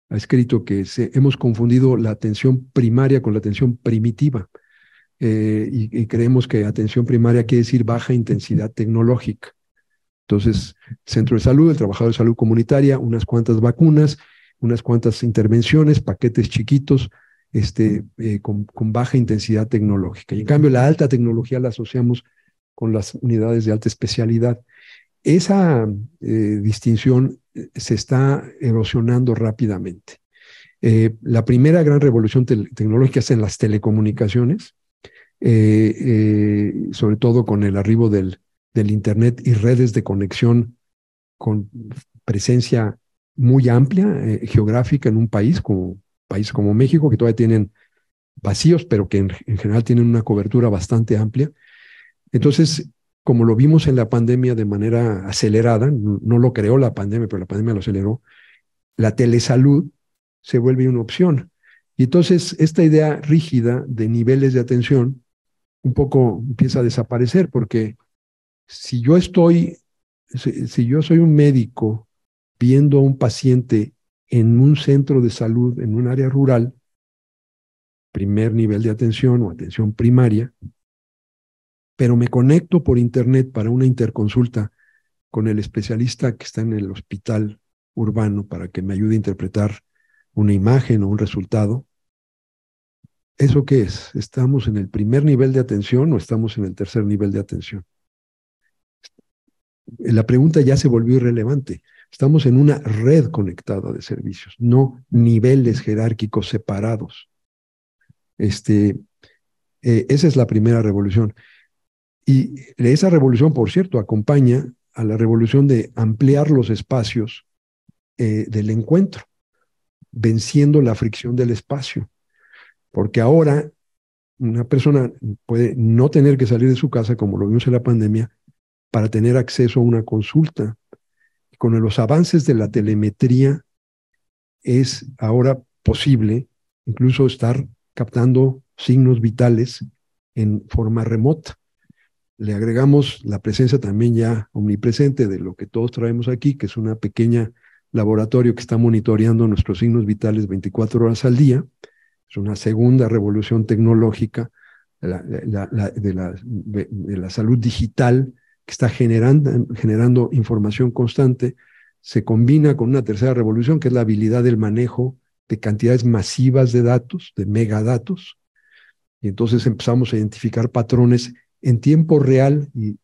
escrito que hemos confundido la atención primaria con la atención primitiva. Eh, y, creemos que atención primaria quiere decir baja intensidad tecnológica. Entonces, centro de salud, el trabajador de salud comunitaria, unas cuantas vacunas, unas cuantas intervenciones, paquetes chiquitos, este, con, con, baja intensidad tecnológica. Y en cambio, la alta tecnología la asociamos con las unidades de alta especialidad. Esa eh, distinción eh, se está erosionando rápidamente. Eh, la primera gran revolución tecnológica es en las telecomunicaciones, sobre todo con el arribo del, Internet y redes de conexión con presencia muy amplia geográfica en un país como, país como México, que todavía tienen vacíos, pero que en general tienen una cobertura bastante amplia. Entonces, como lo vimos en la pandemia de manera acelerada, no lo creó la pandemia, pero la pandemia lo aceleró, la telesalud se vuelve una opción. Y entonces esta idea rígida de niveles de atención un poco empieza a desaparecer, porque si yo estoy, si, yo soy un médico viendo a un paciente en un centro de salud, en un área rural, primer nivel de atención o atención primaria, pero me conecto por internet para una interconsulta con el especialista que está en el hospital urbano para que me ayude a interpretar una imagen o un resultado. ¿Eso qué es? ¿Estamos en el primer nivel de atención o estamos en el tercer nivel de atención? La pregunta ya se volvió irrelevante. Estamos en una red conectada de servicios, no niveles jerárquicos separados. Este, eh, esa es la primera revolución. Y esa revolución, por cierto, acompaña a la revolución de ampliar los espacios eh, del encuentro, venciendo la fricción del espacio. Porque ahora una persona puede no tener que salir de su casa, como lo vimos en la pandemia, para tener acceso a una consulta. Con los avances de la telemetría es ahora posible incluso estar captando signos vitales en forma remota le agregamos la presencia también ya omnipresente de lo que todos traemos aquí, que es una pequeña laboratorio que está monitoreando nuestros signos vitales 24 horas al día. Es una segunda revolución tecnológica de, la, salud digital que está generando, generando información constante. Se combina con una tercera revolución que es la habilidad del manejo de cantidades masivas de datos, de megadatos. Y entonces empezamos a identificar patrones en tiempo real y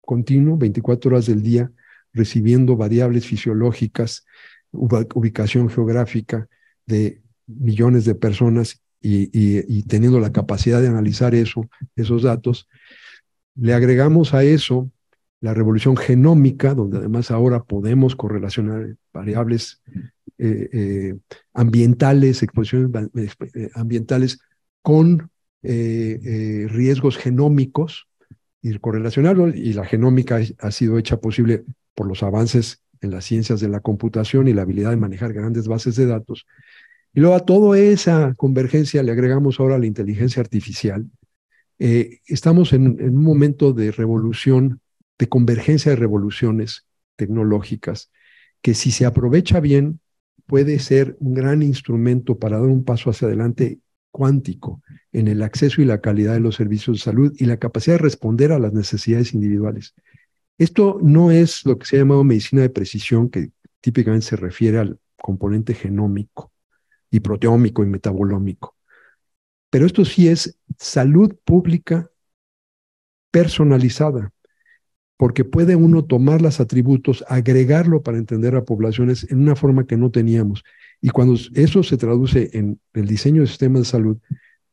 continuo, 24 horas del día, recibiendo variables fisiológicas, ubicación geográfica de millones de personas y, teniendo la capacidad de analizar eso, esos datos. Le agregamos a eso la revolución genómica, donde además ahora podemos correlacionar variables eh, eh, ambientales, exposiciones eh, ambientales con riesgos genómicos y correlacionarlos, y la genómica ha sido hecha posible por los avances en las ciencias de la computación y la habilidad de manejar grandes bases de datos. Y luego a toda esa convergencia le agregamos ahora la inteligencia artificial. Eh, estamos en, en, un momento de revolución, de convergencia de revoluciones tecnológicas, que si se aprovecha bien, puede ser un gran instrumento para dar un paso hacia adelante cuántico en el acceso y la calidad de los servicios de salud y la capacidad de responder a las necesidades individuales. Esto no es lo que se ha llamado medicina de precisión, que típicamente se refiere al componente genómico y proteómico y metabolómico. Pero esto sí es salud pública personalizada, porque puede uno tomar los atributos, agregarlo para entender a poblaciones en una forma que no teníamos. Y cuando eso se traduce en el diseño de sistemas de salud,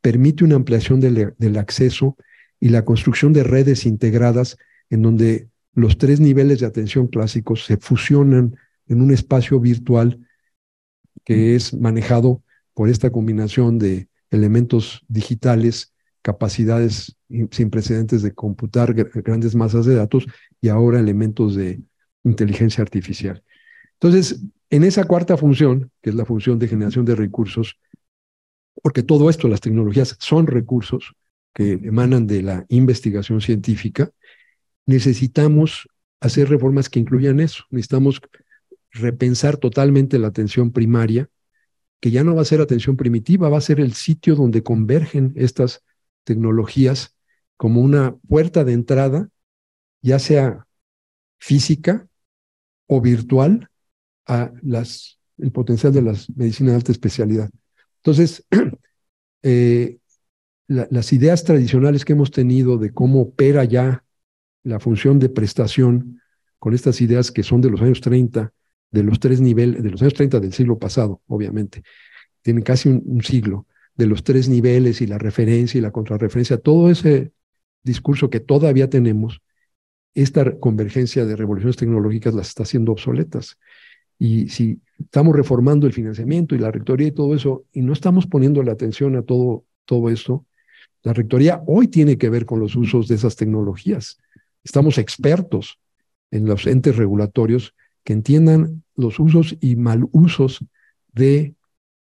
permite una ampliación del, del acceso y la construcción de redes integradas en donde los tres niveles de atención clásicos se fusionan en un espacio virtual que es manejado por esta combinación de elementos digitales, capacidades sin precedentes de computar grandes masas de datos y ahora elementos de inteligencia artificial. Entonces, en esa cuarta función, que es la función de generación de recursos, porque todo esto, las tecnologías son recursos que emanan de la investigación científica, necesitamos hacer reformas que incluyan eso. Necesitamos repensar totalmente la atención primaria, que ya no va a ser atención primitiva, va a ser el sitio donde convergen estas tecnologías como una puerta de entrada, ya sea física o virtual, a las, el potencial de las medicinas de alta especialidad. Entonces, *clears throat* eh, las ideas tradicionales que hemos tenido de cómo opera ya la función de prestación con estas ideas que son de los años 30, de los tres niveles, de los años 30 del siglo pasado, obviamente, tienen casi un, siglo, de los tres niveles y la referencia y la contrarreferencia, todo ese discurso que todavía tenemos, esta convergencia de revoluciones tecnológicas las está haciendo obsoletas. Y si estamos reformando el financiamiento y la rectoría y todo eso, y no estamos poniendo la atención a todo, todo esto, la rectoría hoy tiene que ver con los usos de esas tecnologías. Estamos expertos en los entes regulatorios que entiendan los usos y mal usos de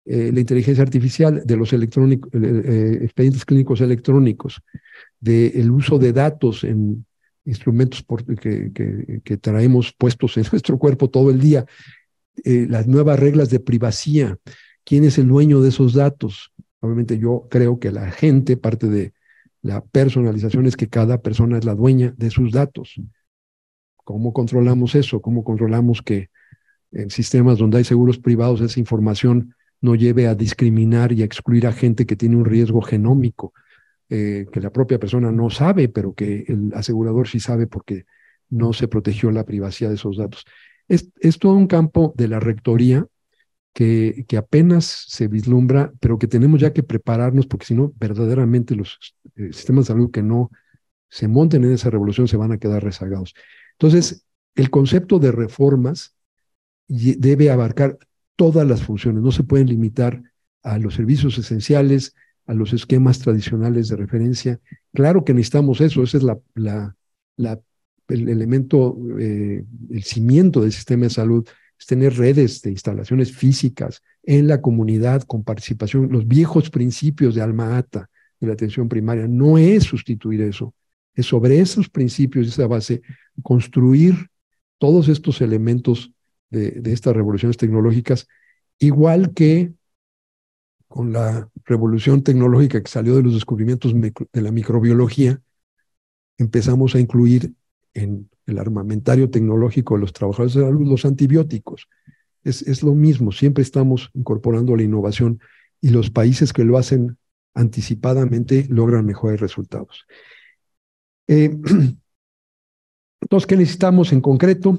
eh, la inteligencia artificial, de los electrónicos, eh, eh, expedientes clínicos electrónicos, del uso de datos en instrumentos que, traemos puestos en *laughs* nuestro cuerpo todo el día, las nuevas reglas de privacidad, quién es el dueño de esos datos. Obviamente yo creo que la gente, parte de la personalización es que cada persona es la dueña de sus datos. ¿Cómo controlamos eso? ¿Cómo controlamos que en sistemas donde hay seguros privados esa información no lleve a discriminar y a excluir a gente que tiene un riesgo genómico, eh, que la propia persona no sabe, pero que el asegurador sí sabe porque no se protegió la privacidad de esos datos? Es, es todo un campo de la rectoría que, que, apenas se vislumbra, pero que tenemos ya que prepararnos, porque si no, verdaderamente los eh, sistemas de salud que no se monten en esa revolución se van a quedar rezagados. Entonces, el concepto de reformas debe abarcar todas las funciones, no se pueden limitar a los servicios esenciales, a los esquemas tradicionales de referencia. Claro que necesitamos eso, ese es el elemento, eh, el cimiento del sistema de salud, es tener redes de instalaciones físicas en la comunidad con participación, los viejos principios de alma ata de la atención primaria, no es sustituir eso, es sobre esos principios y esa base construir todos estos elementos de, estas revoluciones tecnológicas, igual que con la revolución tecnológica que salió de los descubrimientos de la microbiología, empezamos a incluir en el armamentario tecnológico de los trabajadores de salud los antibióticos. Es, es lo mismo, siempre estamos incorporando la innovación y los países que lo hacen anticipadamente logran mejores resultados. Eh, *clears throat* entonces, ¿qué necesitamos en concreto?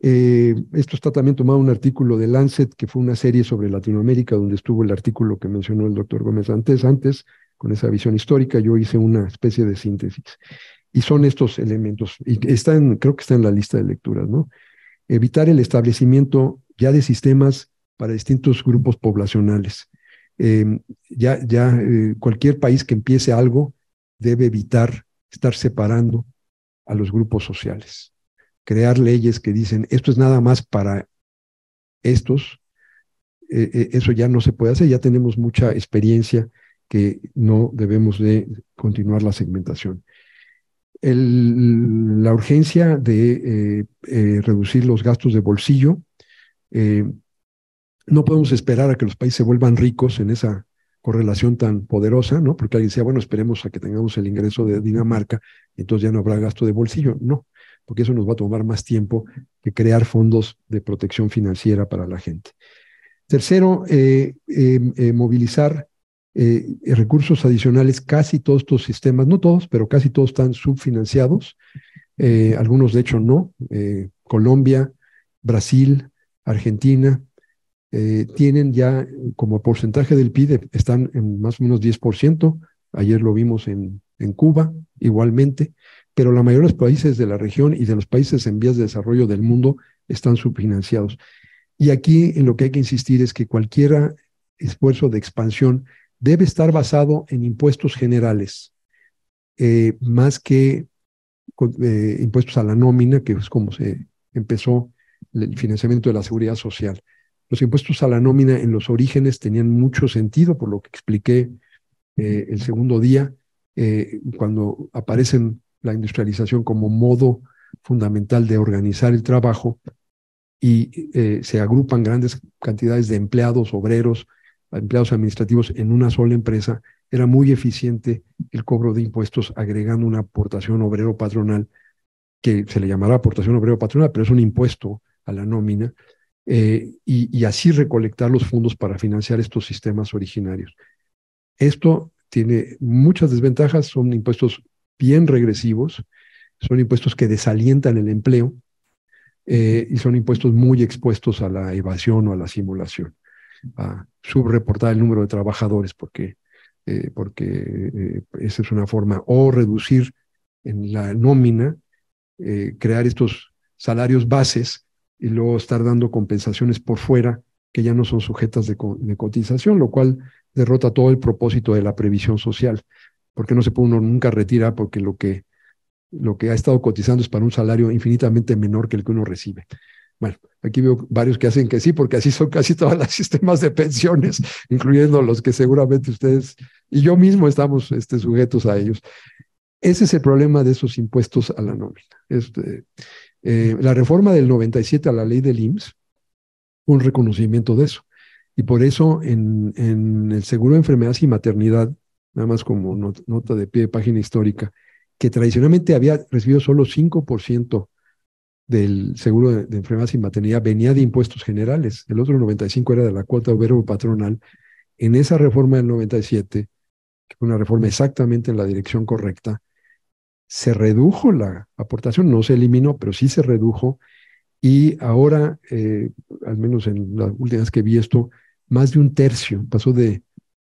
Eh, esto está también tomado un artículo de Lancet, que fue una serie sobre Latinoamérica, donde estuvo el artículo que mencionó el doctor Gómez antes, antes, con esa visión histórica. Yo hice una especie de síntesis. Y son estos elementos, y están, creo que está en la lista de lecturas, ¿no? Evitar el establecimiento ya de sistemas para distintos grupos poblacionales. Eh, ya ya cualquier país que empiece algo debe evitar estar separando a los grupos sociales, crear leyes que dicen esto es nada más para estos, eh, eh, eso ya no se puede hacer, ya tenemos mucha experiencia que no debemos de continuar la segmentación. la urgencia de eh, reducir los gastos de bolsillo. no podemos esperar a que los países se vuelvan ricos en esa correlación tan poderosa, ¿no? Porque alguien decía, bueno, esperemos a que tengamos el ingreso de Dinamarca, entonces ya no habrá gasto de bolsillo. No, porque eso nos va a tomar más tiempo que crear fondos de protección financiera para la gente. Tercero, eh, em, eh, movilizar eh, recursos adicionales, casi todos estos sistemas, no todos, pero casi todos están subfinanciados, algunos de hecho no, Colombia, Brasil, Argentina, tienen ya como porcentaje del PIB, están en más o menos 10%, ayer lo vimos en Cuba igualmente, pero la mayoría de los países de la región y de los países en vías de desarrollo del mundo están subfinanciados. Y aquí en lo que hay que insistir es que cualquier esfuerzo de expansión debe estar basado en impuestos generales, eh, más que eh, impuestos a la nómina, que es como se empezó el financiamiento de la seguridad social. Los impuestos a la nómina en los orígenes tenían mucho sentido, por lo que expliqué eh, el segundo día, cuando aparecen la industrialización como modo fundamental de organizar el trabajo y se agrupan grandes cantidades de empleados, obreros, empleados administrativos en una sola empresa, era muy eficiente el cobro de impuestos agregando una aportación obrero patronal, que se le llamará aportación obrero patronal, pero es un impuesto a la nómina, eh, y, así recolectar los fondos para financiar estos sistemas originarios. Esto tiene muchas desventajas, son impuestos bien regresivos, son impuestos que desalientan el empleo eh, y son impuestos muy expuestos a la evasión o a la simulación a subreportar el número de trabajadores porque, eh, porque eh, esa es una forma, o reducir en la nómina, crear estos salarios bases y luego estar dando compensaciones por fuera que ya no son sujetas de, de cotización, lo cual derrota todo el propósito de la previsión social, porque no se puede uno nunca retirar porque lo que, lo que ha estado cotizando es para un salario infinitamente menor que el que uno recibe. Bueno, aquí veo varios que hacen que sí, porque así son casi todos los *laughs* sistemas de pensiones, incluyendo los que seguramente ustedes y yo mismo estamos este, sujetos a ellos. Ese es el problema de esos impuestos a la nómina. Este, eh, la reforma del 97 a la ley del IMSS un reconocimiento de eso. Y por eso en, en el seguro de enfermedades y maternidad, nada más como nota de pie de página histórica, que tradicionalmente había recibido solo 5% del seguro de, enfermedades y maternidad venía de impuestos generales, el otro 95 era de la cuota obrero patronal. En esa reforma del 97, que fue una reforma exactamente en la dirección correcta, se redujo la aportación, no se eliminó, pero sí se redujo. Y ahora, eh, al menos en las últimas que vi esto, más de un tercio, pasó de,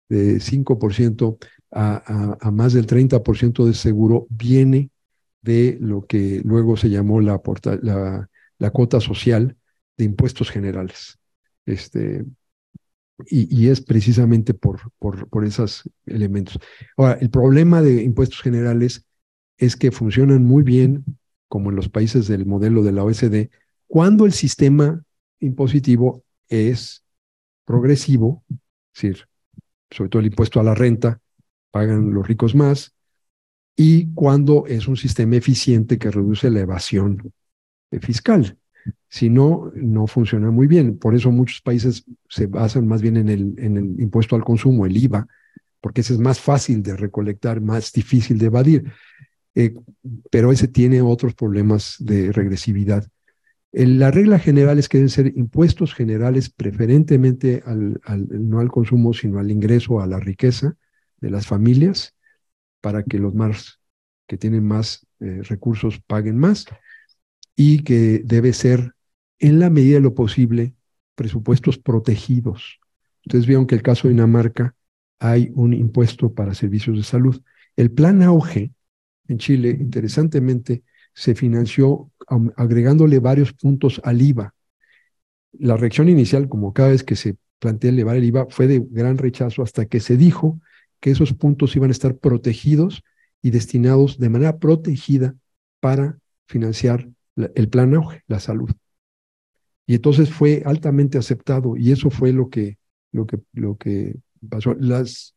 de 5% a, más del 30% de seguro, viene de lo que luego se llamó la, la, cuota social de impuestos generales. Este, y, y, es precisamente por, por, por esos elementos. Ahora, el problema de impuestos generales es que funcionan muy bien, como en los países del modelo de la OECD, cuando el sistema impositivo es progresivo, es decir, sobre todo el impuesto a la renta, pagan los ricos más, y cuando es un sistema eficiente que reduce la evasión fiscal. Si no, no funciona muy bien. Por eso muchos países se basan más bien en el, en el impuesto al consumo, el IVA, porque ese es más fácil de recolectar, más difícil de evadir. Eh, pero ese tiene otros problemas de regresividad. la regla general es que deben ser impuestos generales preferentemente al, al, no al consumo, sino al ingreso, a la riqueza de las familias para que los más que tienen más eh, recursos paguen más y que debe ser, en la medida de lo posible, presupuestos protegidos. Ustedes vieron que el caso de Dinamarca hay un impuesto para servicios de salud. El plan auge en Chile, interesantemente, se financió agregándole varios puntos al IVA. La reacción inicial, como cada vez que se plantea elevar el IVA, fue de gran rechazo hasta que se dijo que esos puntos iban a estar protegidos y destinados de manera protegida para financiar el plan auge, la salud. Y entonces fue altamente aceptado y eso fue lo que, lo que, lo que pasó. Las,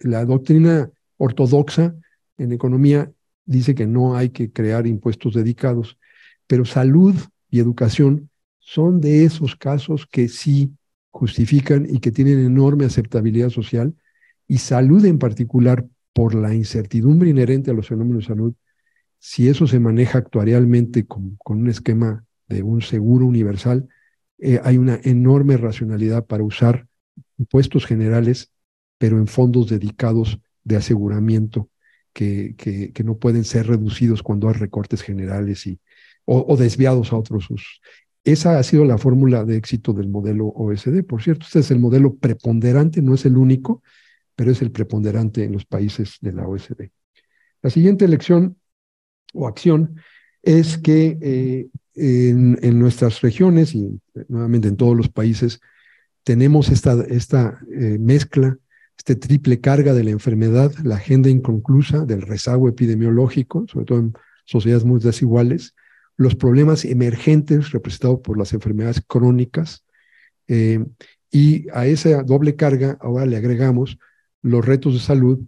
la doctrina ortodoxa en economía dice que no hay que crear impuestos dedicados, pero salud y educación son de esos casos que sí justifican y que tienen enorme aceptabilidad social y salud en particular por la incertidumbre inherente a los fenómenos de salud, si eso se maneja actuarialmente con, un esquema de un seguro universal, eh, hay una enorme racionalidad para usar impuestos generales pero en fondos dedicados de aseguramiento que, que, no pueden ser reducidos cuando hay recortes generales y, o, desviados a otros usos. Esa ha sido la fórmula de éxito del modelo OSD. Por cierto, este es el modelo preponderante, no es el único, pero es el preponderante en los países de la OSD. La siguiente lección o acción es que eh, en, nuestras regiones y nuevamente en todos los países tenemos esta, esta eh, mezcla, este triple carga de la enfermedad, la agenda inconclusa del rezago epidemiológico, sobre todo en sociedades muy desiguales, los problemas emergentes representados por las enfermedades crónicas, eh, y a esa doble carga ahora le agregamos los retos de salud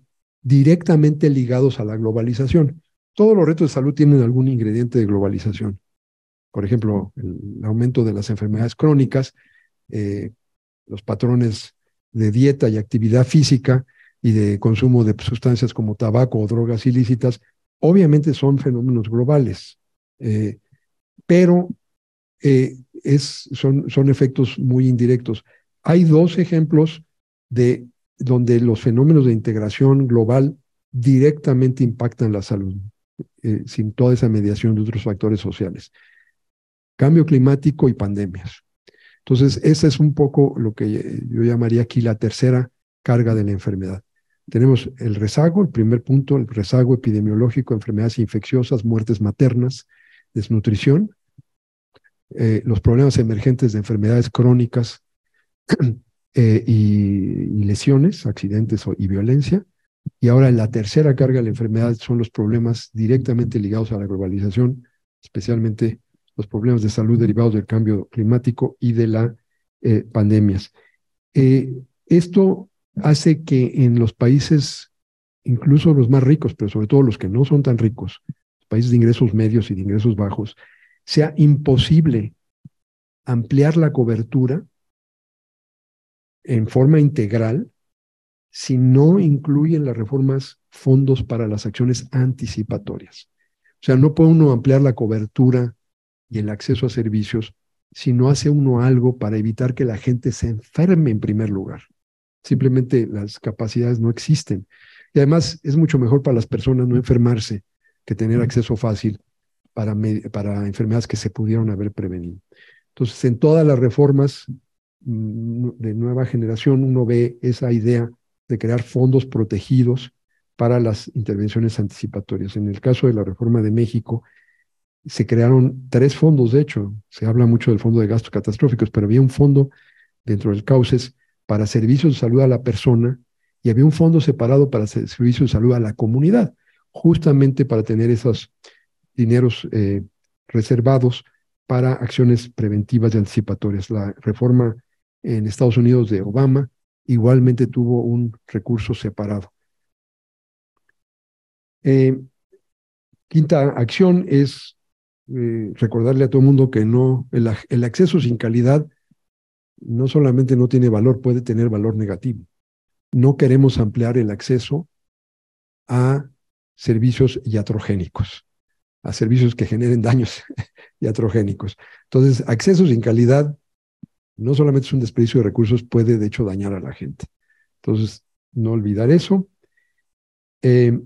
directamente ligados a la globalización. Todos los retos de salud tienen algún ingrediente de globalización. Por ejemplo, el aumento de las enfermedades crónicas, eh, los patrones de dieta y actividad física y de consumo de sustancias como tabaco o drogas ilícitas, obviamente son fenómenos globales. Eh, pero eh, es, son, son efectos muy indirectos. Hay dos ejemplos de donde los fenómenos de integración global directamente impactan la salud, eh, sin toda esa mediación de otros factores sociales. Cambio climático y pandemias. Entonces, esa es un poco lo que yo llamaría aquí la tercera carga de la enfermedad. Tenemos el rezago, el primer punto, el rezago epidemiológico, enfermedades infecciosas, muertes maternas, desnutrición, eh, los problemas emergentes de enfermedades crónicas *clears throat* eh, y, lesiones, accidentes y violencia. Y ahora la tercera carga de la enfermedad son los problemas directamente ligados a la globalización, especialmente los problemas de salud derivados del cambio climático y de las eh, pandemias. esto hace que en los países, incluso los más ricos, pero sobre todo los que no son tan ricos, países de ingresos medios y de ingresos bajos, sea imposible ampliar la cobertura en forma integral si no incluyen las reformas fondos para las acciones anticipatorias. O sea, no puede uno ampliar la cobertura y el acceso a servicios si no hace uno algo para evitar que la gente se enferme en primer lugar. Simplemente las capacidades no existen. Y además es mucho mejor para las personas no enfermarse que tener acceso fácil para, para enfermedades que se pudieron haber prevenido. Entonces, en todas las reformas de nueva generación, uno ve esa idea de crear fondos protegidos para las intervenciones anticipatorias. En el caso de la reforma de México, se crearon tres fondos, de hecho, se habla mucho del fondo de gastos catastróficos, pero había un fondo dentro del CAUCES para servicios de salud a la persona y había un fondo separado para servicios de salud a la comunidad justamente para tener esos dineros eh, reservados para acciones preventivas y anticipatorias. La reforma en Estados Unidos de Obama igualmente tuvo un recurso separado. Eh, quinta acción es eh, recordarle a todo el mundo que no, el, el acceso sin calidad no solamente no tiene valor, puede tener valor negativo. No queremos ampliar el acceso a servicios iatrogénicos, a servicios que generen daños *laughs* iatrogénicos. Entonces, acceso sin calidad no solamente es un desperdicio de recursos, puede de hecho dañar a la gente. Entonces, no olvidar eso. Eh,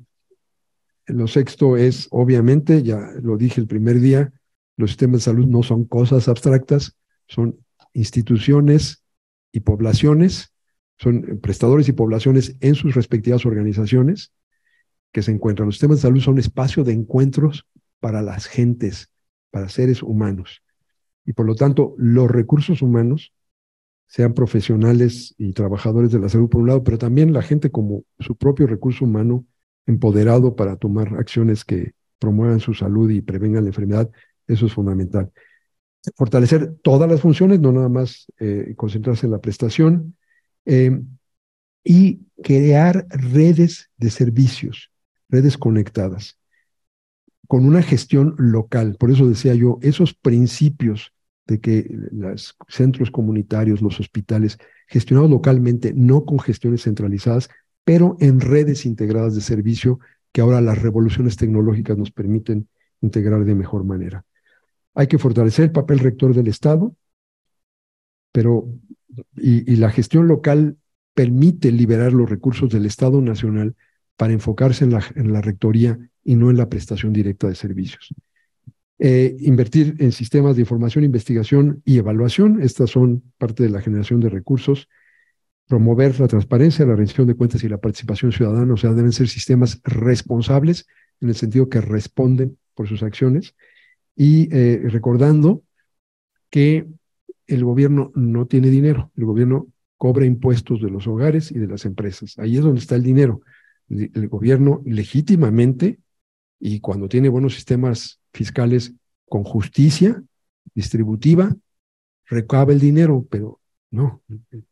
lo sexto es, obviamente, ya lo dije el primer día, los sistemas de salud no son cosas abstractas, son instituciones y poblaciones, son prestadores y poblaciones en sus respectivas organizaciones que se encuentran. Los sistemas de salud son espacio de encuentros para las gentes, para seres humanos. Y por lo tanto, los recursos humanos, sean profesionales y trabajadores de la salud por un lado, pero también la gente como su propio recurso humano empoderado para tomar acciones que promuevan su salud y prevengan la enfermedad, eso es fundamental. Fortalecer todas las funciones, no nada más eh, concentrarse en la prestación, eh, y crear redes de servicios redes conectadas, con una gestión local. Por eso decía yo, esos principios de que los centros comunitarios, los hospitales, gestionados localmente, no con gestiones centralizadas, pero en redes integradas de servicio que ahora las revoluciones tecnológicas nos permiten integrar de mejor manera. Hay que fortalecer el papel rector del Estado, pero y, la gestión local permite liberar los recursos del Estado Nacional para enfocarse en la rectoría y no en la prestación directa de servicios. Eh, invertir en sistemas de información, investigación y evaluación. Estas son parte de la generación de recursos. Promover la transparencia, la rendición de cuentas y la participación ciudadana. O sea, deben ser sistemas responsables en el sentido que responden por sus acciones. Y eh, recordando que el gobierno no tiene dinero. El gobierno cobra impuestos de los hogares y de las empresas. Ahí es donde está el dinero. El gobierno legítimamente y cuando tiene buenos sistemas fiscales con justicia distributiva, recaba el dinero, pero no,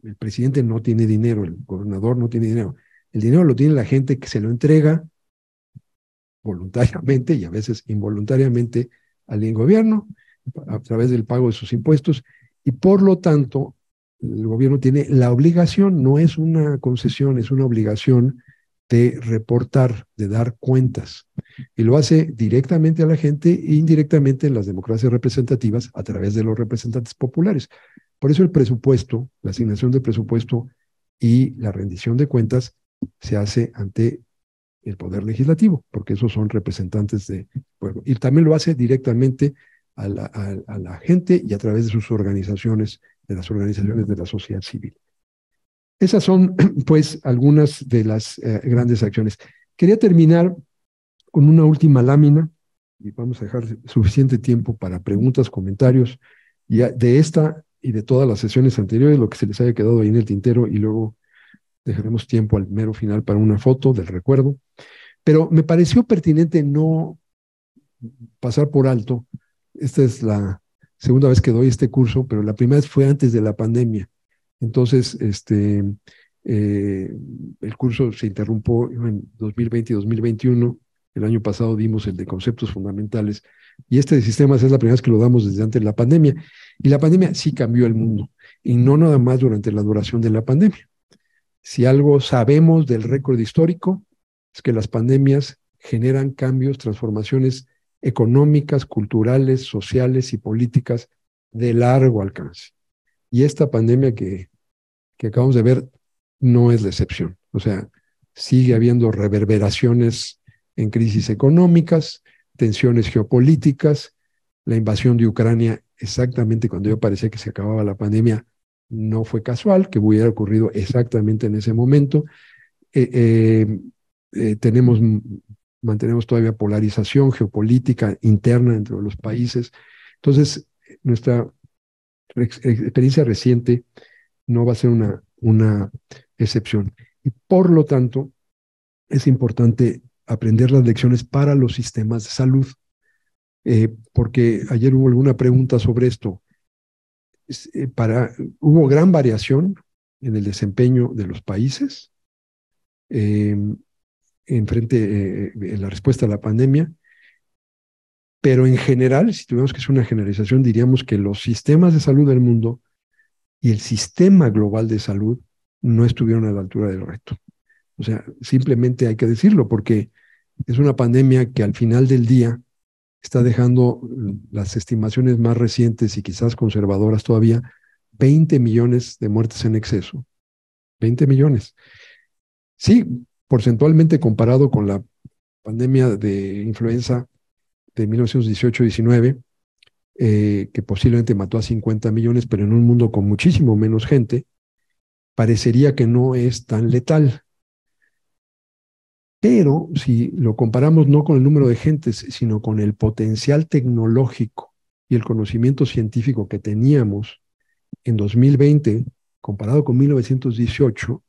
el, presidente no tiene dinero, el gobernador no tiene dinero. El dinero lo tiene la gente que se lo entrega voluntariamente y a veces involuntariamente al gobierno a través del pago de sus impuestos y por lo tanto el gobierno tiene la obligación, no es una concesión, es una obligación de reportar, de dar cuentas. Y lo hace directamente a la gente e indirectamente en las democracias representativas a través de los representantes populares. Por eso el presupuesto, la asignación de presupuesto y la rendición de cuentas se hace ante el Poder Legislativo, porque esos son representantes del pueblo. Y también lo hace directamente a la, a la gente y a través de sus organizaciones, de las organizaciones de la sociedad civil. Esas son, *clears throat* pues, algunas de las eh, grandes acciones. Quería terminar con una última lámina y vamos a dejar suficiente tiempo para preguntas, comentarios y de esta y de todas las sesiones anteriores, lo que se les haya quedado ahí en el tintero y luego dejaremos tiempo al mero final para una foto del recuerdo. Pero me pareció pertinente no pasar por alto. Esta es la segunda vez que doy este curso, pero la primera vez fue antes de la pandemia. Entonces, este, eh, el curso se interrumpió en 2020 y 2021. El año pasado dimos el de conceptos fundamentales y este de sistemas es la primera vez que lo damos desde antes de la pandemia. Y la pandemia sí cambió el mundo y no nada más durante la duración de la pandemia. Si algo sabemos del récord histórico es que las pandemias generan cambios, transformaciones económicas, culturales, sociales y políticas de largo alcance. Y esta pandemia que, que acabamos de ver no es la excepción. O sea, sigue habiendo reverberaciones en crisis económicas, tensiones geopolíticas, la invasión de Ucrania exactamente cuando yo parecía que se acababa la pandemia, no fue casual, que hubiera ocurrido exactamente en ese momento. Eh, eh, eh, tenemos, mantenemos todavía polarización geopolítica interna entre los países. Entonces, nuestra experiencia reciente no va a ser una, una excepción. Y por lo tanto, es importante aprender las lecciones para los sistemas de salud, eh, porque ayer hubo alguna pregunta sobre esto. Eh, para, hubo gran variación en el desempeño de los países em, en frente eh, en la respuesta a la pandemia pero en general, si tuviéramos que hacer una generalización, diríamos que los sistemas de salud del mundo y el sistema global de salud no estuvieron a la altura del reto. O sea, simplemente hay que decirlo porque es una pandemia que al final del día está dejando las estimaciones más recientes y quizás conservadoras todavía, 20 millones de muertes en exceso. 20 millones. Sí, porcentualmente comparado con la pandemia de influenza de 1918-19, eh, que posiblemente mató a 50 millones, pero en un mundo con muchísimo menos gente, parecería que no es tan letal. Pero si lo comparamos no con el número de gentes, sino con el potencial tecnológico y el conocimiento científico que teníamos en 2020, comparado con 1918,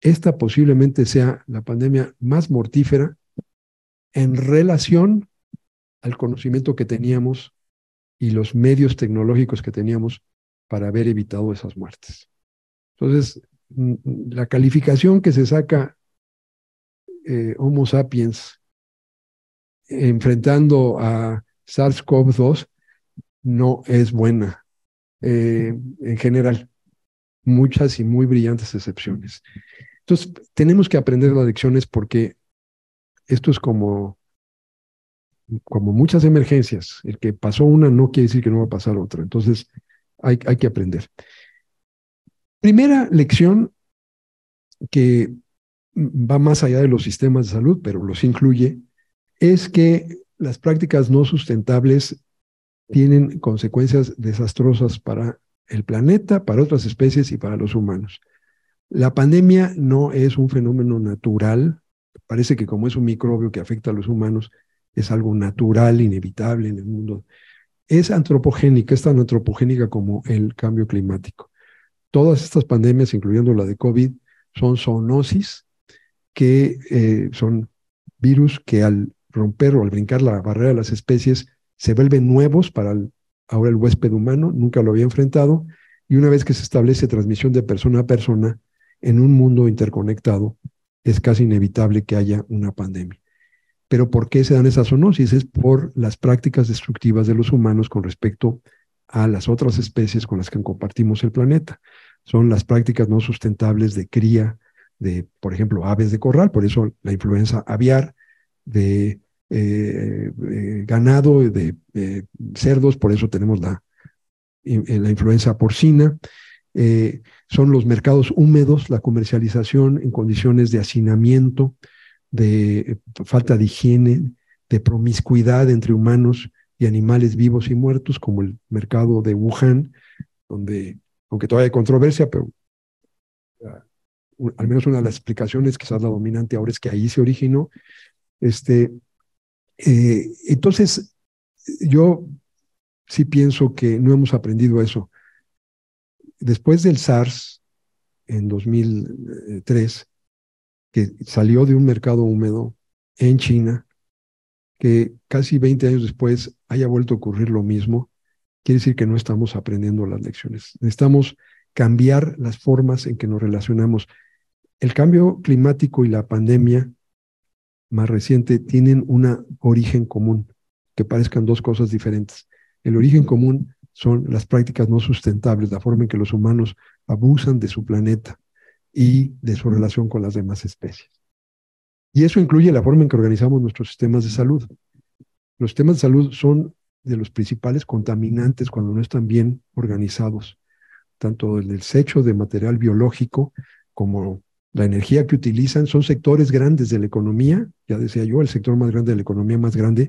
esta posiblemente sea la pandemia más mortífera en relación al conocimiento que teníamos y los medios tecnológicos que teníamos para haber evitado esas muertes. Entonces, mm, la calificación que se saca eh, Homo sapiens enfrentando a SARS-CoV-2 no es buena eh, en general. Muchas y muy brillantes excepciones. Entonces, tenemos que aprender las lecciones porque esto es como como muchas emergencias, el que pasó una no quiere decir que no va a pasar otra. Entonces, hay, hay que aprender. Primera lección que va más allá de los sistemas de salud, pero los incluye, es que las prácticas no sustentables tienen consecuencias desastrosas para el planeta, para otras especies y para los humanos. La pandemia no es un fenómeno natural, parece que como es un microbio que afecta a los humanos, es algo natural, inevitable en el mundo. Es antropogénica, es tan antropogénica como el cambio climático. Todas estas pandemias, incluyendo la de COVID, son zoonosis, que eh, son virus que al romper o al brincar la barrera de las especies se vuelven nuevos para ahora el huésped humano, nunca lo había enfrentado, y una vez que se establece transmisión de persona a persona en un mundo interconectado, es casi inevitable que haya una pandemia. Pero ¿por qué se dan esas zoonosis? Es por las prácticas destructivas de los humanos con respecto a las otras especies con las que compartimos el planeta. Son las prácticas no sustentables de cría de, por ejemplo, aves de corral, por eso la influenza aviar, de eh, eh, ganado, de cerdos, por eso tenemos la, la influenza porcina. Eh, son los mercados húmedos, la comercialización en condiciones de hacinamiento, de falta de higiene, de promiscuidad entre humanos y animales vivos y muertos, como el mercado de Wuhan, donde, aunque todavía hay controversia, pero ah, al menos una de las explicaciones, quizás la dominante ahora es que ahí se originó. Este, eh, entonces, yo sí pienso que no hemos aprendido eso. Después del SARS, en 2003, que salió de un mercado húmedo en China, que casi 20 años después haya vuelto a ocurrir lo mismo, quiere decir que no estamos aprendiendo las lecciones. Necesitamos cambiar las formas en que nos relacionamos. El cambio climático y la pandemia más reciente tienen un origen común, que parezcan dos cosas diferentes. El origen común son las prácticas no sustentables, la forma en que los humanos abusan de su planeta y de su relación con las demás especies. Y eso incluye la forma en que organizamos nuestros sistemas de salud. Los sistemas de salud son de los principales contaminantes cuando no están bien organizados, tanto el desecho de material biológico como la energía que utilizan, son sectores grandes de la economía, ya decía yo, el sector más grande de la economía más grande.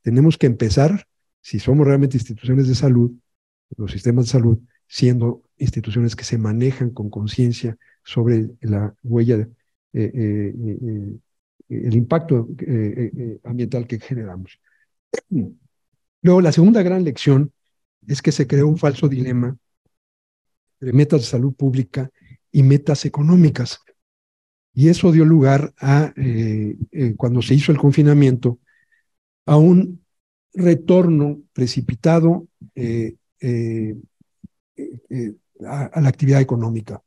Tenemos que empezar si somos realmente instituciones de salud, los sistemas de salud, siendo instituciones que se manejan con conciencia sobre la huella, eh, eh, eh, el impacto ambiental que generamos. *clears throat* Luego, la segunda gran lección es que se creó un falso dilema entre metas de salud pública y metas económicas. Y eso dio lugar a, cuando se hizo el confinamiento, a un retorno precipitado a, la actividad económica.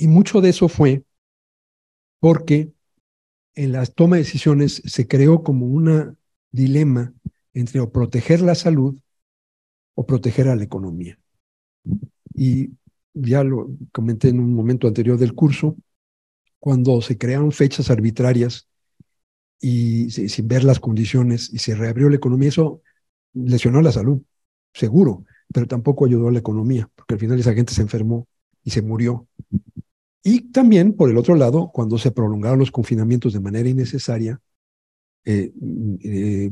Y mucho de eso fue porque en la toma de decisiones se creó como un dilema entre o proteger la salud o proteger a la economía. Y ya lo comenté en un momento anterior del curso, cuando se crearon fechas arbitrarias y sin ver las condiciones y se reabrió la economía, eso lesionó la salud, seguro, pero tampoco ayudó a la economía, porque al final esa gente se enfermó y se murió. Y también, por el otro lado, cuando se prolongaron los confinamientos de manera innecesaria, eh, eh,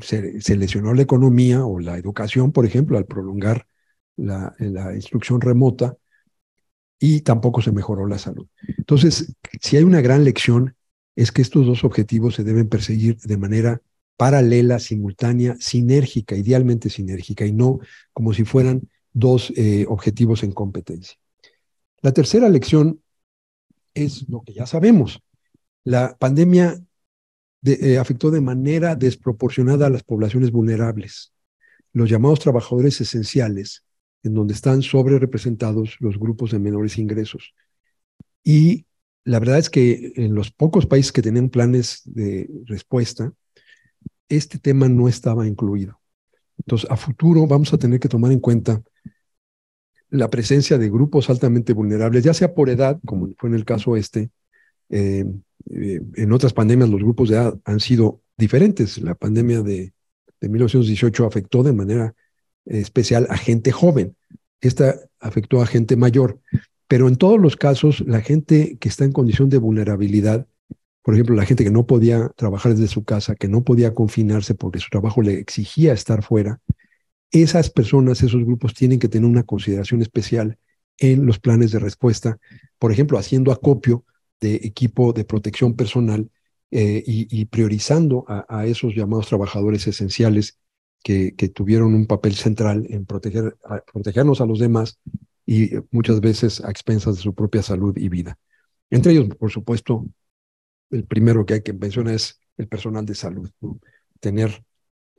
se, lesionó la economía o la educación, por ejemplo, al prolongar la, instrucción remota y tampoco se mejoró la salud. Entonces, si hay una gran lección es que estos dos objetivos se deben perseguir de manera paralela, simultánea, sinérgica, idealmente sinérgica, y no como si fueran dos eh, objetivos en competencia. La tercera lección es lo que ya sabemos. La pandemia eh, afectó de manera desproporcionada a las poblaciones vulnerables, los llamados trabajadores esenciales, en donde están sobre representados los grupos de menores ingresos. Y la verdad es que en los pocos países que tenían planes de respuesta, este tema no estaba incluido. Entonces, a futuro vamos a tener que tomar en cuenta la presencia de grupos altamente vulnerables, ya sea por edad, como fue en el caso este. Eh, eh, en otras pandemias los grupos de edad han sido diferentes. La pandemia de, de 1918 afectó de manera especial a gente joven, Esta afectó a gente mayor, pero en todos los casos, la gente que está en condición de vulnerabilidad, por ejemplo, la gente que no podía trabajar desde su casa, que no podía confinarse porque su trabajo le exigía estar fuera, esas personas, esos grupos tienen que tener una consideración especial en los planes de respuesta, por ejemplo, haciendo acopio de equipo de protección personal eh, y, priorizando a, esos llamados trabajadores esenciales que, tuvieron un papel central en proteger, protegernos a los demás y muchas veces a expensas de su propia salud y vida. Entre ellos, por supuesto, el primero que hay que mencionar es el personal de salud, tener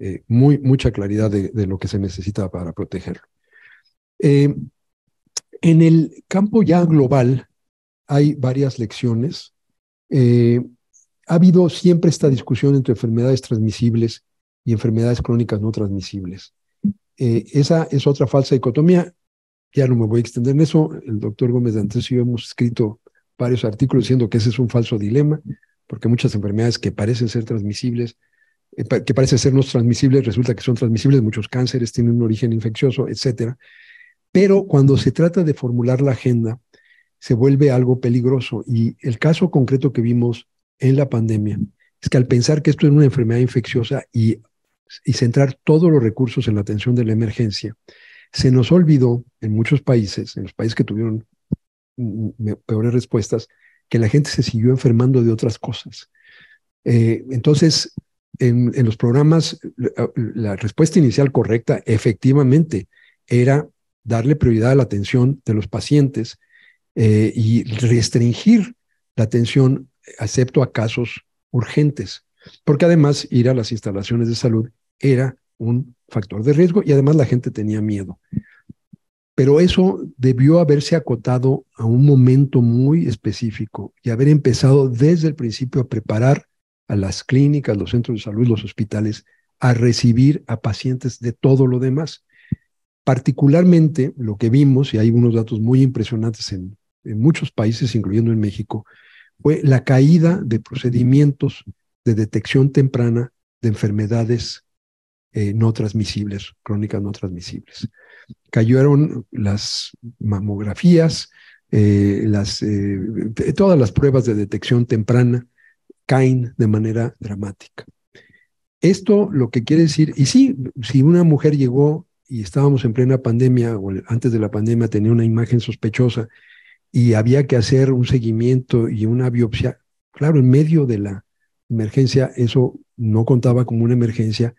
eh, muy, mucha claridad de, lo que se necesita para protegerlo. Eh, en el campo ya global hay varias lecciones. Eh, ha habido siempre esta discusión entre enfermedades transmisibles y enfermedades crónicas no transmisibles. esa es otra falsa dicotomía. Ya no me voy a extender en eso. El doctor Gómez de Antes y yo hemos escrito varios artículos diciendo que ese es un falso dilema, porque muchas enfermedades que parecen ser transmisibles eh, que parece ser no transmisibles, resulta que son transmisibles, muchos cánceres tienen un origen infeccioso, etcétera. Pero cuando se trata de formular la agenda, se vuelve algo peligroso. Y el caso concreto que vimos en la pandemia es que al pensar que esto es una enfermedad infecciosa y, y centrar todos los recursos en la atención de la emergencia, se nos olvidó en muchos países, en los países que tuvieron peores respuestas, que la gente se siguió enfermando de otras cosas. Eh, entonces, en, los programas, la, respuesta inicial correcta efectivamente era darle prioridad a la atención de los pacientes eh, y restringir la atención, excepto a casos urgentes, porque además ir a las instalaciones de salud era un factor de riesgo y además la gente tenía miedo. Pero eso debió haberse acotado a un momento muy específico y haber empezado desde el principio a preparar a las clínicas, los centros de salud, los hospitales, a recibir a pacientes de todo lo demás. Particularmente lo que vimos, y hay unos datos muy impresionantes en, muchos países, incluyendo en México, fue la caída de procedimientos de detección temprana de enfermedades eh, no transmisibles, crónicas no transmisibles. Cayeron las mamografías, eh, las, eh, todas las pruebas de detección temprana, caen de manera dramática. Esto lo que quiere decir, y sí, si una mujer llegó y estábamos en plena pandemia o antes de la pandemia tenía una imagen sospechosa y había que hacer un seguimiento y una biopsia, claro, en medio de la emergencia eso no contaba como una emergencia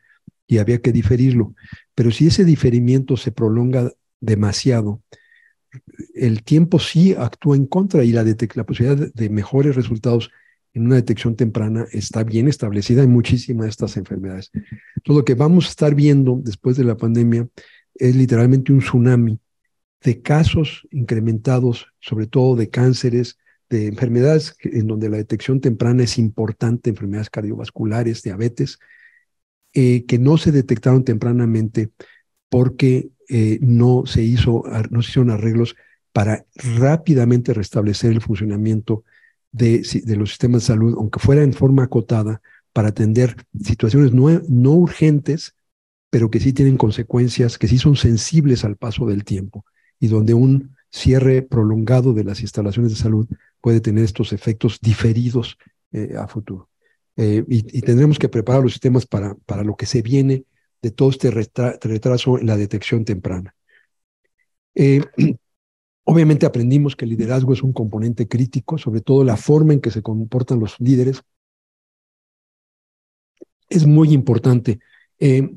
y había que diferirlo. Pero si ese diferimiento se prolonga demasiado, el tiempo sí actúa en contra y la, la posibilidad de mejores resultados en una detección temprana está bien establecida en muchísimas de estas enfermedades. Entonces, lo que vamos a estar viendo después de la pandemia es literalmente un tsunami de casos incrementados, sobre todo de cánceres, de enfermedades en donde la detección temprana es importante, enfermedades cardiovasculares, diabetes, eh, que no se detectaron tempranamente porque eh, no, se hizo, no se hicieron arreglos para rápidamente restablecer el funcionamiento de, los sistemas de salud, aunque fuera en forma acotada, para atender situaciones no, no urgentes, pero que sí tienen consecuencias, que sí son sensibles al paso del tiempo y donde un cierre prolongado de las instalaciones de salud puede tener estos efectos diferidos eh, a futuro. Eh, y, tendremos que preparar los sistemas para, para lo que se viene de todo este retraso en la detección temprana. Eh, *clears throat* Obviamente aprendimos que el liderazgo es un componente crítico, sobre todo la forma en que se comportan los líderes. Es muy importante. Eh,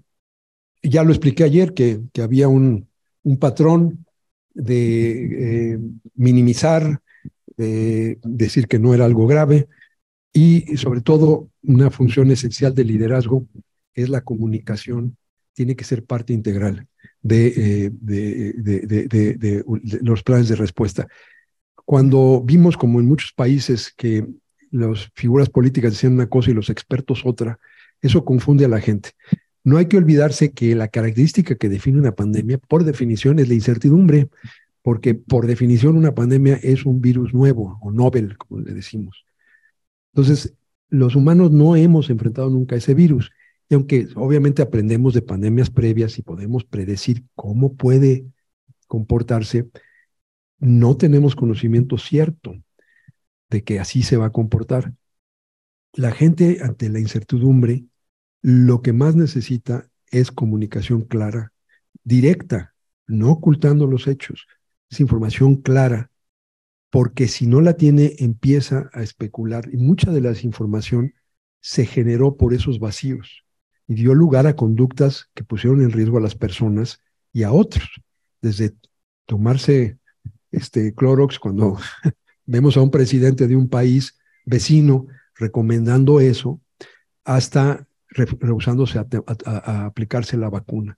ya lo expliqué ayer que, había un, un, patrón de eh, minimizar, de decir que no era algo grave y sobre todo una función esencial del liderazgo es la comunicación, tiene que ser parte integral. Eh, de, los planes de respuesta. Cuando vimos, como en muchos países, que las figuras políticas decían una cosa y los expertos otra, eso confunde a la gente. No hay que olvidarse que la característica que define una pandemia, por definición, es la incertidumbre, porque por definición una pandemia es un virus nuevo o novel, como le decimos. Entonces, los humanos no hemos enfrentado nunca ese virus y aunque obviamente aprendemos de pandemias previas y podemos predecir cómo puede comportarse, no tenemos conocimiento cierto de que así se va a comportar. La gente ante la incertidumbre lo que más necesita es comunicación clara, directa, no ocultando los hechos, es información clara, porque si no la tiene empieza a especular y mucha de la información se generó por esos vacíos y dio lugar a conductas que pusieron en riesgo a las personas y a otros, desde tomarse este Clorox cuando *laughs* vemos a un presidente de un país vecino recomendando eso, hasta rehusándose a, aplicarse la vacuna.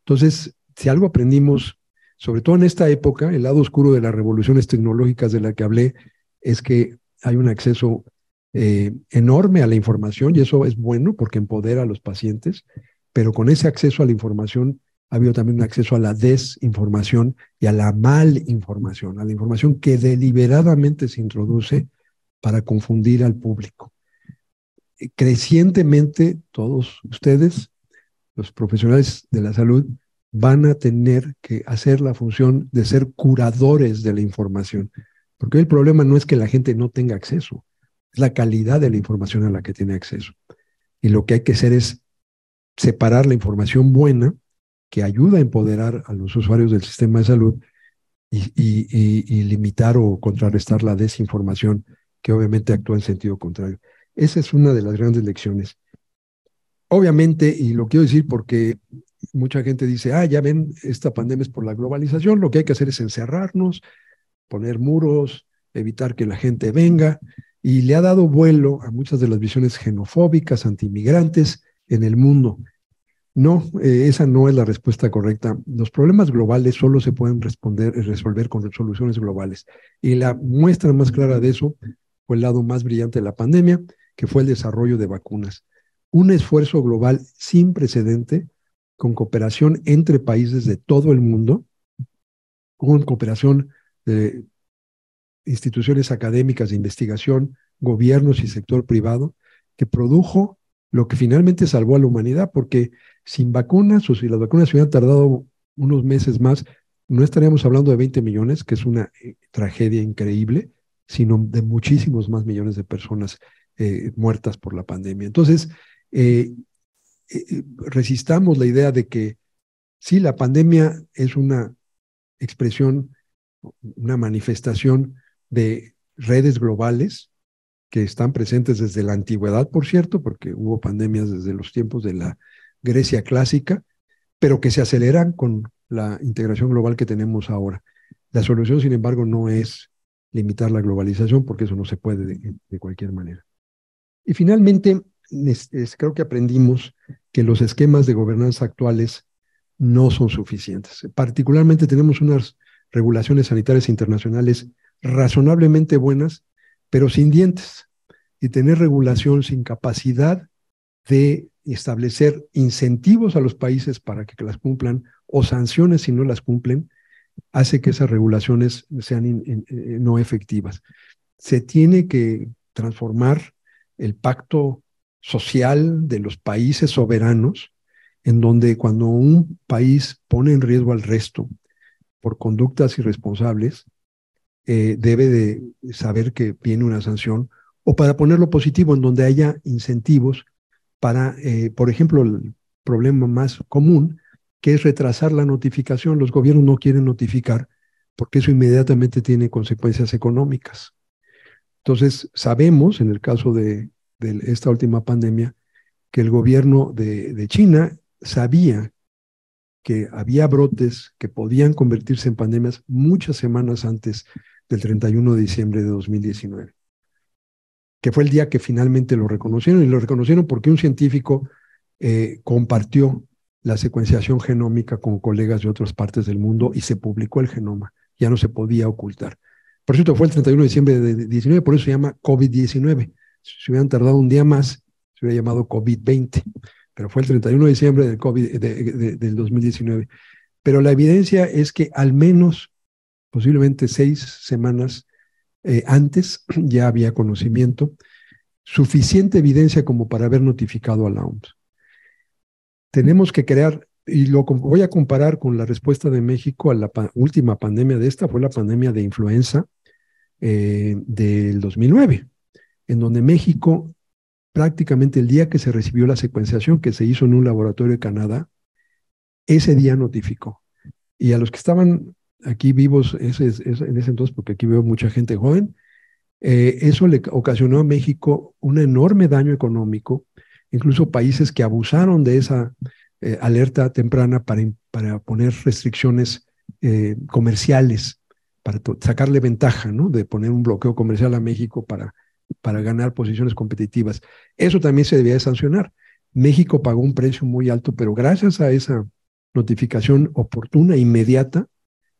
Entonces, si algo aprendimos, sobre todo en esta época, el lado oscuro de las revoluciones tecnológicas de la que hablé, es que hay un acceso eh, enorme a la información y eso es bueno porque empodera a los pacientes, pero con ese acceso a la información ha habido también un acceso a la desinformación y a la malinformación, a la información que deliberadamente se introduce para confundir al público. Crecientemente, todos ustedes, los profesionales de la salud, van a tener que hacer la función de ser curadores de la información, porque el problema no es que la gente no tenga acceso, la calidad de la información a la que tiene acceso. Y lo que hay que hacer es separar la información buena que ayuda a empoderar a los usuarios del sistema de salud y, limitar o contrarrestar la desinformación que obviamente actúa en sentido contrario. Esa es una de las grandes lecciones. Obviamente, y lo quiero decir porque mucha gente dice, ah, ya ven, esta pandemia es por la globalización, lo que hay que hacer es encerrarnos, poner muros, evitar que la gente venga, y le ha dado vuelo a muchas de las visiones xenofóbicas, antimigrantes en el mundo. No, eh, esa no es la respuesta correcta. Los problemas globales solo se pueden responder, resolver con soluciones globales. Y la muestra más clara de eso fue el lado más brillante de la pandemia, que fue el desarrollo de vacunas. Un esfuerzo global sin precedente, con cooperación entre países de todo el mundo, con cooperación de instituciones académicas de investigación, gobiernos y sector privado, que produjo lo que finalmente salvó a la humanidad, porque sin vacunas o si las vacunas hubieran tardado unos meses más, no estaríamos hablando de 20 millones, que es una eh, tragedia increíble, sino de muchísimos más millones de personas eh, muertas por la pandemia. Entonces, eh, resistamos la idea de que sí, la pandemia es una expresión, una manifestación de redes globales, que están presentes desde la antigüedad, por cierto, porque hubo pandemias desde los tiempos de la Grecia clásica, pero que se aceleran con la integración global que tenemos ahora. La solución, sin embargo, no es limitar la globalización, porque eso no se puede de, cualquier manera. Y finalmente, creo que aprendimos que los esquemas de gobernanza actuales no son suficientes. Particularmente tenemos unas regulaciones sanitarias internacionales razonablemente buenas, pero sin dientes, y tener regulación sin capacidad de establecer incentivos a los países para que las cumplan o sanciones si no las cumplen, hace que esas regulaciones sean eh, no efectivas. Se tiene que transformar el pacto social de los países soberanos, en donde cuando un país pone en riesgo al resto por conductas irresponsables, eh, debe de saber que viene una sanción, o para ponerlo positivo, en donde haya incentivos para, eh, por ejemplo, el problema más común, que es retrasar la notificación. Los gobiernos no quieren notificar porque eso inmediatamente tiene consecuencias económicas. Entonces, sabemos, en el caso de, esta última pandemia, que el gobierno de, de China sabía que había brotes que podían convertirse en pandemias muchas semanas antes del 31 de diciembre de 2019, que fue el día que finalmente lo reconocieron y lo reconocieron porque un científico eh, compartió la secuenciación genómica con colegas de otras partes del mundo y se publicó el genoma, ya no se podía ocultar. Por cierto, fue el 31 de diciembre de 19, por eso se llama COVID-19. Si hubieran tardado un día más, se hubiera llamado COVID-20, pero fue el 31 de diciembre del, COVID, del 2019. Pero la evidencia es que al menos posiblemente seis semanas eh, antes *clears throat* ya había conocimiento, suficiente evidencia como para haber notificado a la OMS. Tenemos que crear y lo voy a comparar con la respuesta de México a la última pandemia de esta, fue la pandemia de influenza eh, del 2009, en donde México prácticamente el día que se recibió la secuenciación que se hizo en un laboratorio de Canadá, ese día notificó. Y a los que estaban aquí vivos en ese entonces, porque aquí veo mucha gente joven, eh, eso le ocasionó a México un enorme daño económico, incluso países que abusaron de esa eh, alerta temprana para, para poner restricciones eh, comerciales, para sacarle ventaja, ¿no? De poner un bloqueo comercial a México para, para ganar posiciones competitivas. Eso también se debía de sancionar. México pagó un precio muy alto, pero gracias a esa notificación oportuna, inmediata,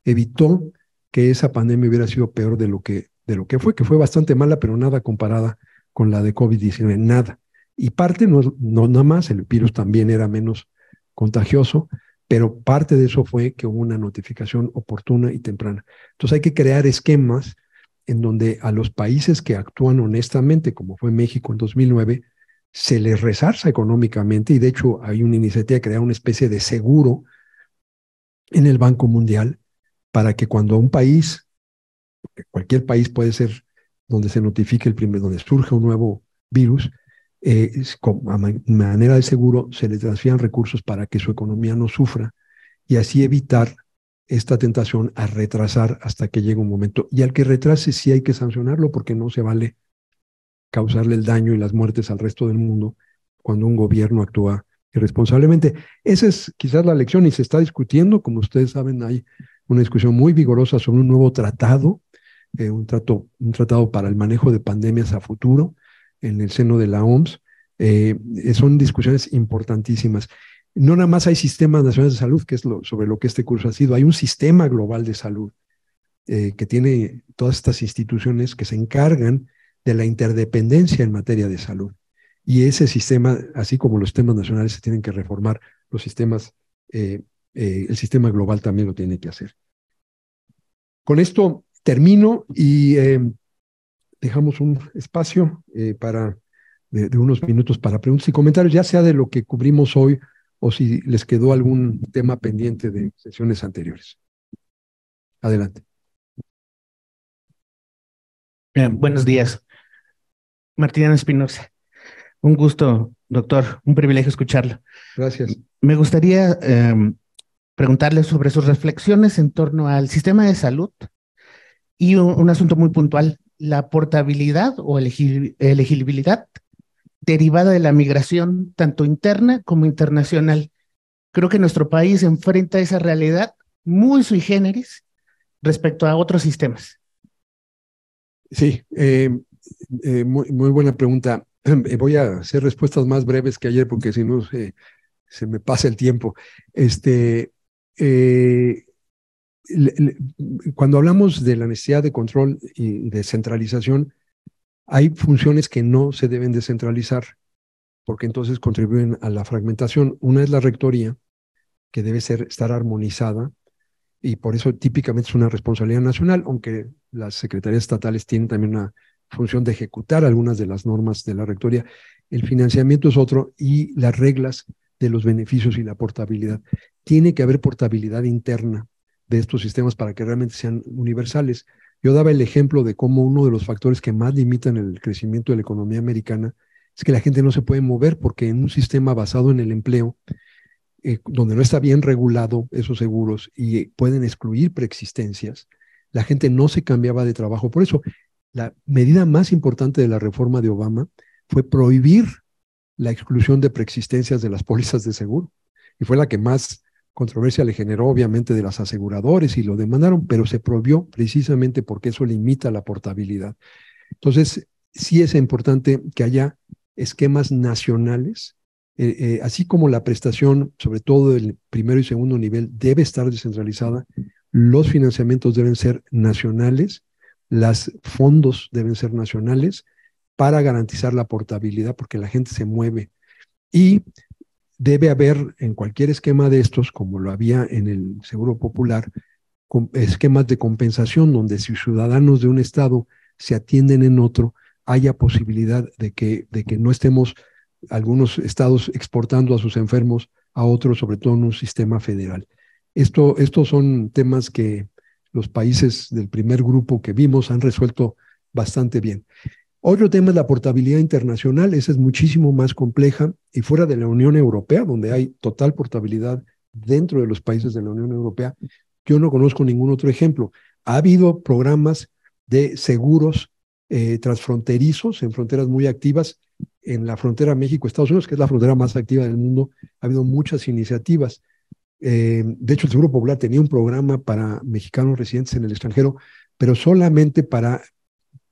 evitó que esa pandemia hubiera sido peor de lo que, de lo que fue, que fue bastante mala, pero nada comparada con la de COVID-19, nada. Y parte, no, no nada más, el virus también era menos contagioso, pero parte de eso fue que hubo una notificación oportuna y temprana. Entonces hay que crear esquemas en donde a los países que actúan honestamente, como fue México en 2009, se les resarza económicamente y de hecho hay una iniciativa de crear una especie de seguro en el Banco Mundial para que cuando un país, cualquier país puede ser donde se notifique el primer, donde surge un nuevo virus, eh, a manera de seguro se le transfieran recursos para que su economía no sufra y así evitar esta tentación a retrasar hasta que llegue un momento. Y al que retrase sí hay que sancionarlo porque no se vale causarle el daño y las muertes al resto del mundo cuando un gobierno actúa irresponsablemente. Esa es quizás la lección y se está discutiendo, como ustedes saben, hay una discusión muy vigorosa sobre un nuevo tratado, eh, un, tratado para el manejo de pandemias a futuro en el seno de la OMS. Eh, son discusiones importantísimas. No nada más hay sistemas nacionales de salud, que es sobre lo que este curso ha sido, hay un sistema global de salud eh, que tiene todas estas instituciones que se encargan de la interdependencia en materia de salud. Y ese sistema, así como los sistemas nacionales se tienen que reformar, los sistemas, eh, el sistema global también lo tiene que hacer. Con esto termino y dejamos un espacio eh, para, de, unos minutos para preguntas y comentarios, ya sea de lo que cubrimos hoy o si les quedó algún tema pendiente de sesiones anteriores. Adelante. buenos días. Martina Espinosa. Un gusto, doctor. Un privilegio escucharlo. Gracias. Me gustaría em, preguntarle sobre sus reflexiones en torno al sistema de salud y un asunto muy puntual, la portabilidad o elegibilidad derivada de la migración tanto interna como internacional. Creo que nuestro país enfrenta esa realidad muy sui generis respecto a otros sistemas. Sí, eh, eh, muy, buena pregunta. *clears throat* Eh, voy a hacer respuestas más breves que ayer porque si no se, se me pasa el tiempo. Este, cuando hablamos de la necesidad de control y de centralización, hay funciones que no se deben descentralizar, porque entonces contribuyen a la fragmentación. Una es la rectoría, que debe ser, estar armonizada, y por eso típicamente es una responsabilidad nacional, aunque las secretarías estatales tienen también una función de ejecutar algunas de las normas de la rectoría. El financiamiento es otro y las reglas de los beneficios y la portabilidad. Tiene que haber portabilidad interna de estos sistemas para que realmente sean universales. Yo daba el ejemplo de cómo uno de los factores que más limitan el crecimiento de la economía americana es que la gente no se puede mover porque en un sistema basado en el empleo, eh, donde no está bien regulado esos seguros y pueden excluir preexistencias, la gente no se cambiaba de trabajo. Por eso, la medida más importante de la reforma de Obama fue prohibir la exclusión de preexistencias de las *laughs* pólizas de seguro. Y fue la que más controversia le generó obviamente de las aseguradores y lo demandaron, pero se prohibió precisamente porque eso limita la portabilidad. Entonces, sí es importante que haya esquemas nacionales, eh, eh, así como la prestación, sobre todo el primero y segundo nivel, debe estar descentralizada, los financiamientos deben ser nacionales, los fondos deben ser nacionales para garantizar la portabilidad, porque la gente se mueve. Y debe haber en cualquier esquema de estos, como lo había en el Seguro Popular, esquemas de compensación donde si ciudadanos de un estado se atienden en otro, haya posibilidad de que, no estemos algunos estados exportando a sus enfermos a otro, sobre todo en un sistema federal. Esto, estos son temas que los países del primer grupo que vimos han resuelto bastante bien. Otro tema es la portabilidad internacional, esa es muchísimo más compleja y fuera de la Unión Europea, donde hay total portabilidad dentro de los países de la Unión Europea, yo no conozco ningún otro ejemplo. Ha habido programas de seguros eh, transfronterizos en fronteras muy activas. En la frontera México-Estados Unidos, que es la frontera más activa del mundo, ha habido muchas iniciativas. Eh, de hecho, el Seguro Popular tenía un programa para mexicanos residentes en el extranjero, pero solamente para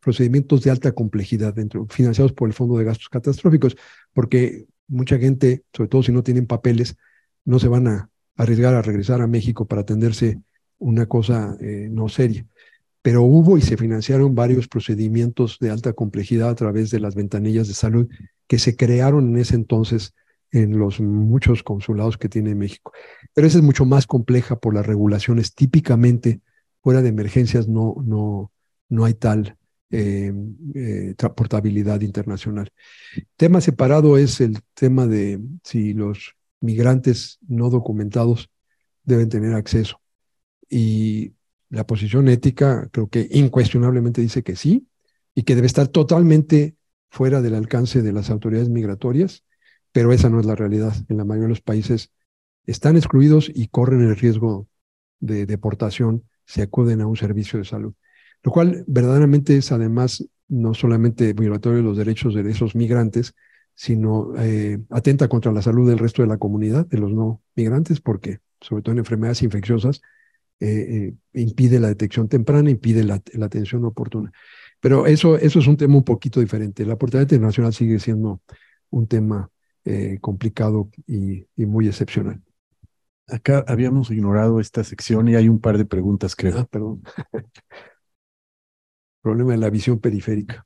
procedimientos de alta complejidad, dentro, financiados por el Fondo de Gastos Catastróficos, porque mucha gente, sobre todo si no tienen papeles, no se van a arriesgar a regresar a México para atenderse una cosa eh, no seria. Pero hubo y se financiaron varios procedimientos de alta complejidad a través de las ventanillas de salud que se crearon en ese entonces en los muchos consulados que tiene México. Pero esa es mucho más compleja por las regulaciones. Típicamente, fuera de emergencias, no, no, no hay tal eh, eh, transportabilidad internacional. Tema separado es el tema de si los migrantes no documentados deben tener acceso. Y la posición ética creo que incuestionablemente dice que sí y que debe estar totalmente fuera del alcance de las autoridades migratorias, pero esa no es la realidad. En la mayoría de los países están excluidos y corren el riesgo de deportación si acuden a un servicio de salud, lo cual verdaderamente es además no solamente violatorio de los derechos de esos migrantes, sino eh, atenta contra la salud del resto de la comunidad, de los no migrantes, porque sobre todo en enfermedades infecciosas eh, eh, impide la detección temprana, impide la, atención oportuna. Pero eso, eso es un tema un poquito diferente. La portabilidad internacional sigue siendo un tema complicado y, y, muy excepcional. Acá habíamos ignorado esta sección y hay un par de preguntas, creo. Ah, perdón. *laughs* Problema de la visión periférica.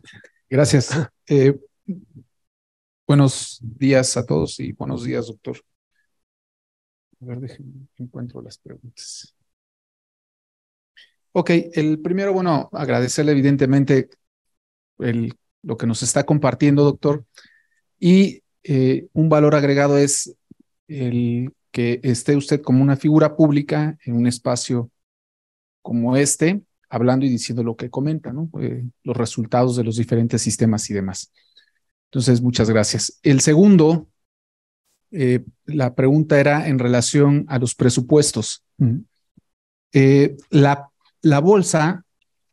Gracias. *laughs* Eh, Buenos días a todos y buenos días, doctor. A ver, déjenme, encuentro las preguntas. Ok, el primero, bueno, agradecerle evidentemente el, lo que nos está compartiendo, doctor. Y eh, un valor agregado es el que esté usted como una figura pública en un espacio como este, hablando y diciendo lo que comenta, ¿no? Eh, los resultados de los diferentes sistemas y demás. Entonces, muchas gracias. El segundo, eh, la pregunta era en relación a los presupuestos. Eh, la, la bolsa,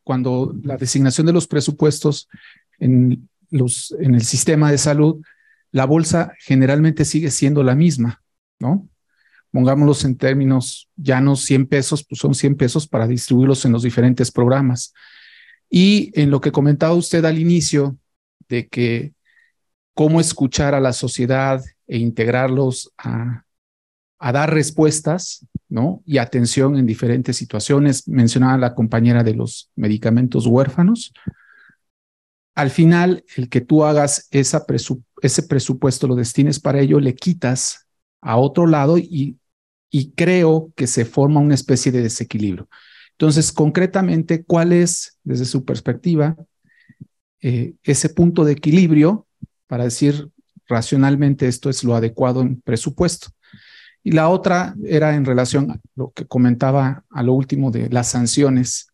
cuando la designación de los presupuestos en, los, en el sistema de salud, la bolsa generalmente sigue siendo la misma, ¿no? Pongámoslos en términos llanos, 100 pesos, pues son 100 pesos para distribuirlos en los diferentes programas. Y en lo que comentaba usted al inicio, de que cómo escuchar a la sociedad e integrarlos a, dar respuestas, ¿no? Y atención en diferentes situaciones. Mencionaba la compañera de los medicamentos huérfanos. Al final, el que tú hagas ese presupuesto, lo destines para ello, le quitas a otro lado y, y creo que se forma una especie de desequilibrio. Entonces, concretamente, ¿cuál es, desde su perspectiva, eh, ese punto de equilibrio para decir racionalmente esto es lo adecuado en presupuesto. Y la otra era en relación a lo que comentaba a lo último de las sanciones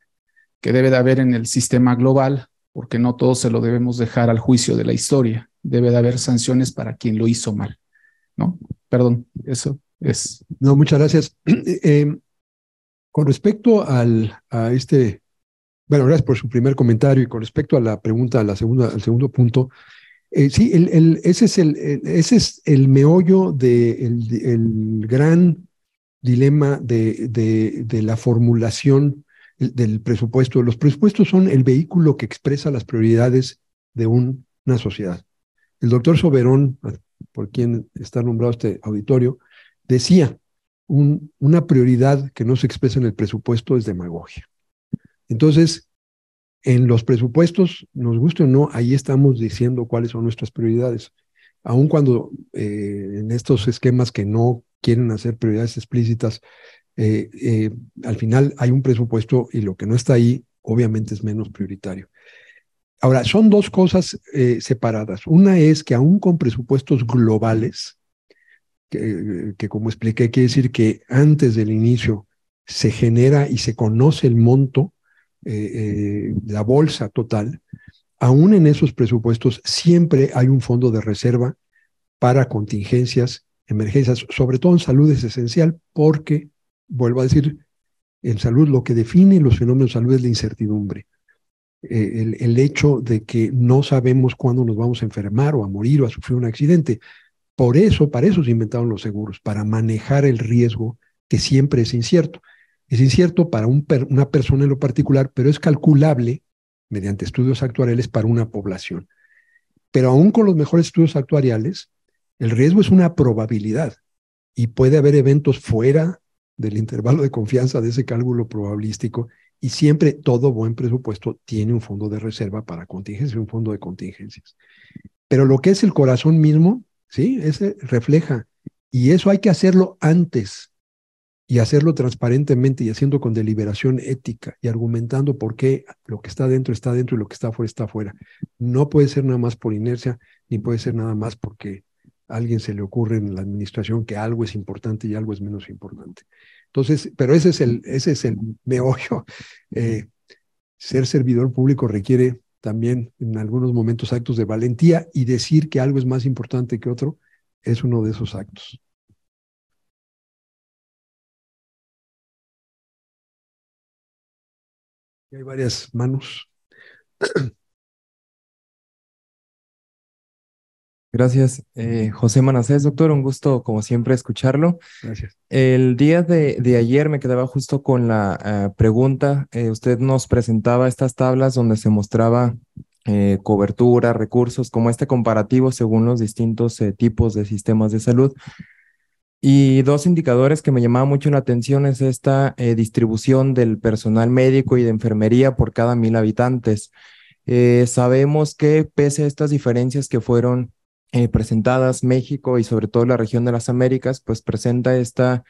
que debe de haber en el sistema global, porque no todo se lo debemos dejar al juicio de la historia. Debe de haber sanciones para quien lo hizo mal. ¿No? Perdón, eso es. No, muchas gracias. *clears throat* Eh, con respecto al, a este, bueno, gracias por su primer comentario y con respecto a la pregunta, la segunda, al segundo punto, eh, sí, el, ese, es el, ese es el meollo del de el gran dilema de, de, la formulación del presupuesto. Los presupuestos son el vehículo que expresa las prioridades de una sociedad. El doctor Soberón, por quien está nombrado este auditorio, decía, una prioridad que no se expresa en el presupuesto es demagogia. Entonces, en los presupuestos, nos guste o no, ahí estamos diciendo cuáles son nuestras prioridades. Aun cuando eh, en estos esquemas que no quieren hacer prioridades explícitas, eh, eh, al final hay un presupuesto y lo que no está ahí obviamente es menos prioritario. Ahora, son dos cosas separadas. Una es que aún con presupuestos globales, que, como expliqué, quiere decir que antes del inicio se genera y se conoce el monto, eh, eh, la bolsa total, aún en esos presupuestos siempre hay un fondo de reserva para contingencias, emergencias, sobre todo en salud es esencial porque, vuelvo a decir, en salud lo que define los fenómenos de salud es la incertidumbre. Eh, el, hecho de que no sabemos cuándo nos vamos a enfermar o a morir o a sufrir un accidente. Por eso, para eso se inventaron los seguros, para manejar el riesgo que siempre es incierto. Es incierto para un una persona en lo particular, pero es calculable mediante estudios actuariales para una población. Pero aún con los mejores estudios actuariales, el riesgo es una probabilidad y puede haber eventos fuera del intervalo de confianza de ese cálculo probabilístico y siempre todo buen presupuesto tiene un fondo de reserva para contingencias, un fondo de contingencias. Pero lo que es el corazón mismo, sí, ese refleja y eso hay que hacerlo antes y hacerlo transparentemente y haciendo con deliberación ética y argumentando por qué lo que está dentro está dentro y lo que está afuera está afuera. No puede ser nada más por inercia, ni puede ser nada más porque a alguien se le ocurre en la administración que algo es importante y algo es menos importante. Entonces, pero ese es el, ese es el meollo. *laughs* Eh, ser servidor público requiere también en algunos momentos actos de valentía y decir que algo es más importante que otro es uno de esos actos. hay varias manos. *clears throat* Gracias, eh, José Manacés, doctor. Un gusto, como siempre, escucharlo. Gracias. El día de, de ayer me quedaba justo con la eh, pregunta. Eh, usted nos presentaba estas tablas donde se mostraba cobertura, recursos, como este comparativo según los distintos tipos de sistemas de salud. Y dos indicadores que me llamaban mucho la atención es esta eh, distribución del personal médico y de enfermería por cada mil habitantes. Eh, sabemos que pese a estas diferencias que fueron eh, presentadas, México y sobre todo la región de las Américas, pues presenta esta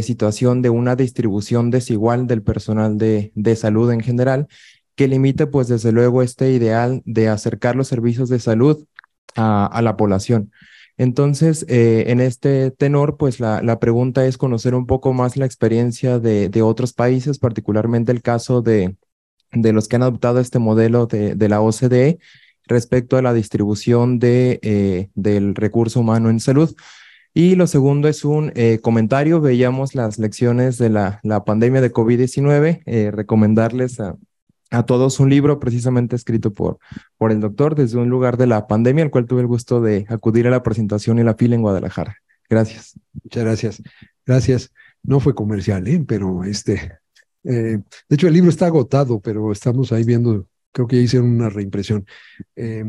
situación de una distribución desigual del personal de, de salud en general, que limita pues desde luego este ideal de acercar los servicios de salud a, a la población. Entonces, eh, en este tenor, pues la, la, pregunta es conocer un poco más la experiencia de, de otros países, particularmente el caso de, de, los que han adoptado este modelo de, de la OCDE respecto a la distribución de, eh, del recurso humano en salud. Y lo segundo es un eh, comentario. Veíamos las lecciones de la, la pandemia de COVID-19, eh, recomendarles a, a todos un libro precisamente escrito por, por el doctor desde un lugar de la pandemia, al cual tuve el gusto de acudir a la presentación y la fila en Guadalajara. Gracias. Muchas gracias. Gracias. No fue comercial, ¿eh? pero este, eh, de hecho el libro está agotado, pero estamos ahí viendo, creo que ya hicieron una reimpresión. Eh,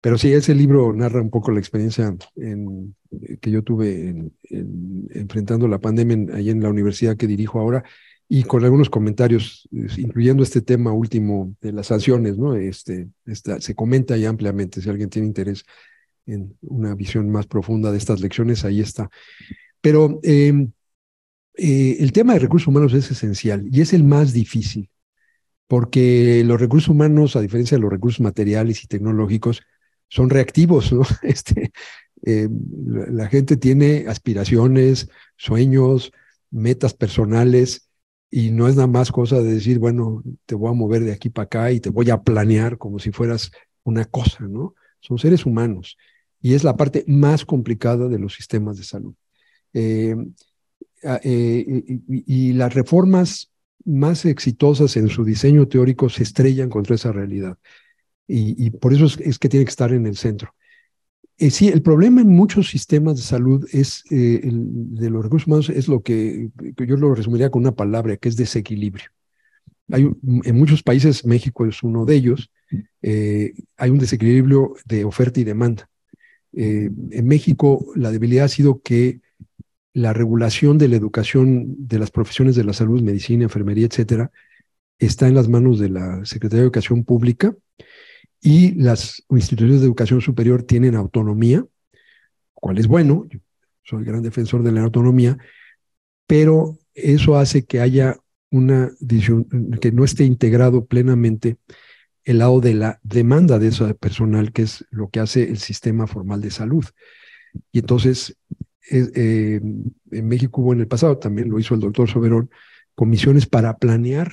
pero sí, ese libro narra un poco la experiencia en, que yo tuve en, en, enfrentando la pandemia ahí en la universidad que dirijo ahora y con algunos comentarios, incluyendo este tema último de las sanciones, ¿no? Este, se comenta ya ampliamente, si alguien tiene interés en una visión más profunda de estas lecciones, ahí está. Pero eh, eh, el tema de recursos humanos es esencial y es el más difícil, porque los recursos humanos, a diferencia de los recursos materiales y tecnológicos, son reactivos. *laughs* Este, eh, la, gente tiene aspiraciones, sueños, metas personales, y no es nada más cosa de decir, bueno, te voy a mover de aquí para acá y te voy a planear como si fueras una cosa, ¿no? Son seres humanos y es la parte más complicada de los sistemas de salud. Eh, eh, y, y, las reformas más exitosas en su diseño teórico se estrellan contra esa realidad. Y, por eso es, que tiene que estar en el centro. Eh, sí, el problema en muchos sistemas de salud es eh, de los recursos humanos es lo que, que, yo lo resumiría con una palabra, que es desequilibrio. Hay, en muchos países, México es uno de ellos, eh, hay un desequilibrio de oferta y demanda. Eh, en México, la debilidad ha sido que la regulación de la educación de las profesiones de la salud, medicina, enfermería, etcétera, está en las manos de la Secretaría de Educación Pública y las instituciones de educación superior tienen autonomía, cual es bueno, soy gran defensor de la autonomía, pero eso hace que haya una que no esté integrado plenamente el lado de la demanda de ese personal, que es lo que hace el sistema formal de salud. Y entonces eh, en México hubo en el pasado, también lo hizo el doctor Soberón, comisiones para planear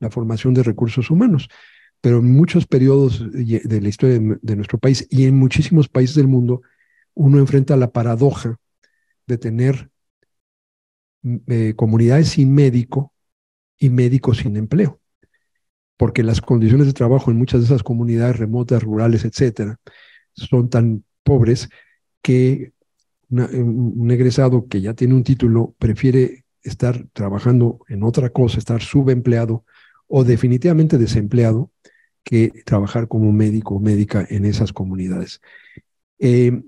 la formación de recursos humanos. Pero en muchos periodos de la historia de, nuestro país y en muchísimos países del mundo, uno enfrenta la paradoja de tener mm, eh, comunidades sin médico y médicos sin empleo. Porque las condiciones de trabajo en muchas de esas comunidades remotas, rurales, etcétera, son tan pobres que un egresado que ya tiene un título prefiere estar trabajando en otra cosa, estar subempleado o definitivamente desempleado que trabajar como médico o médica en esas comunidades. Eh,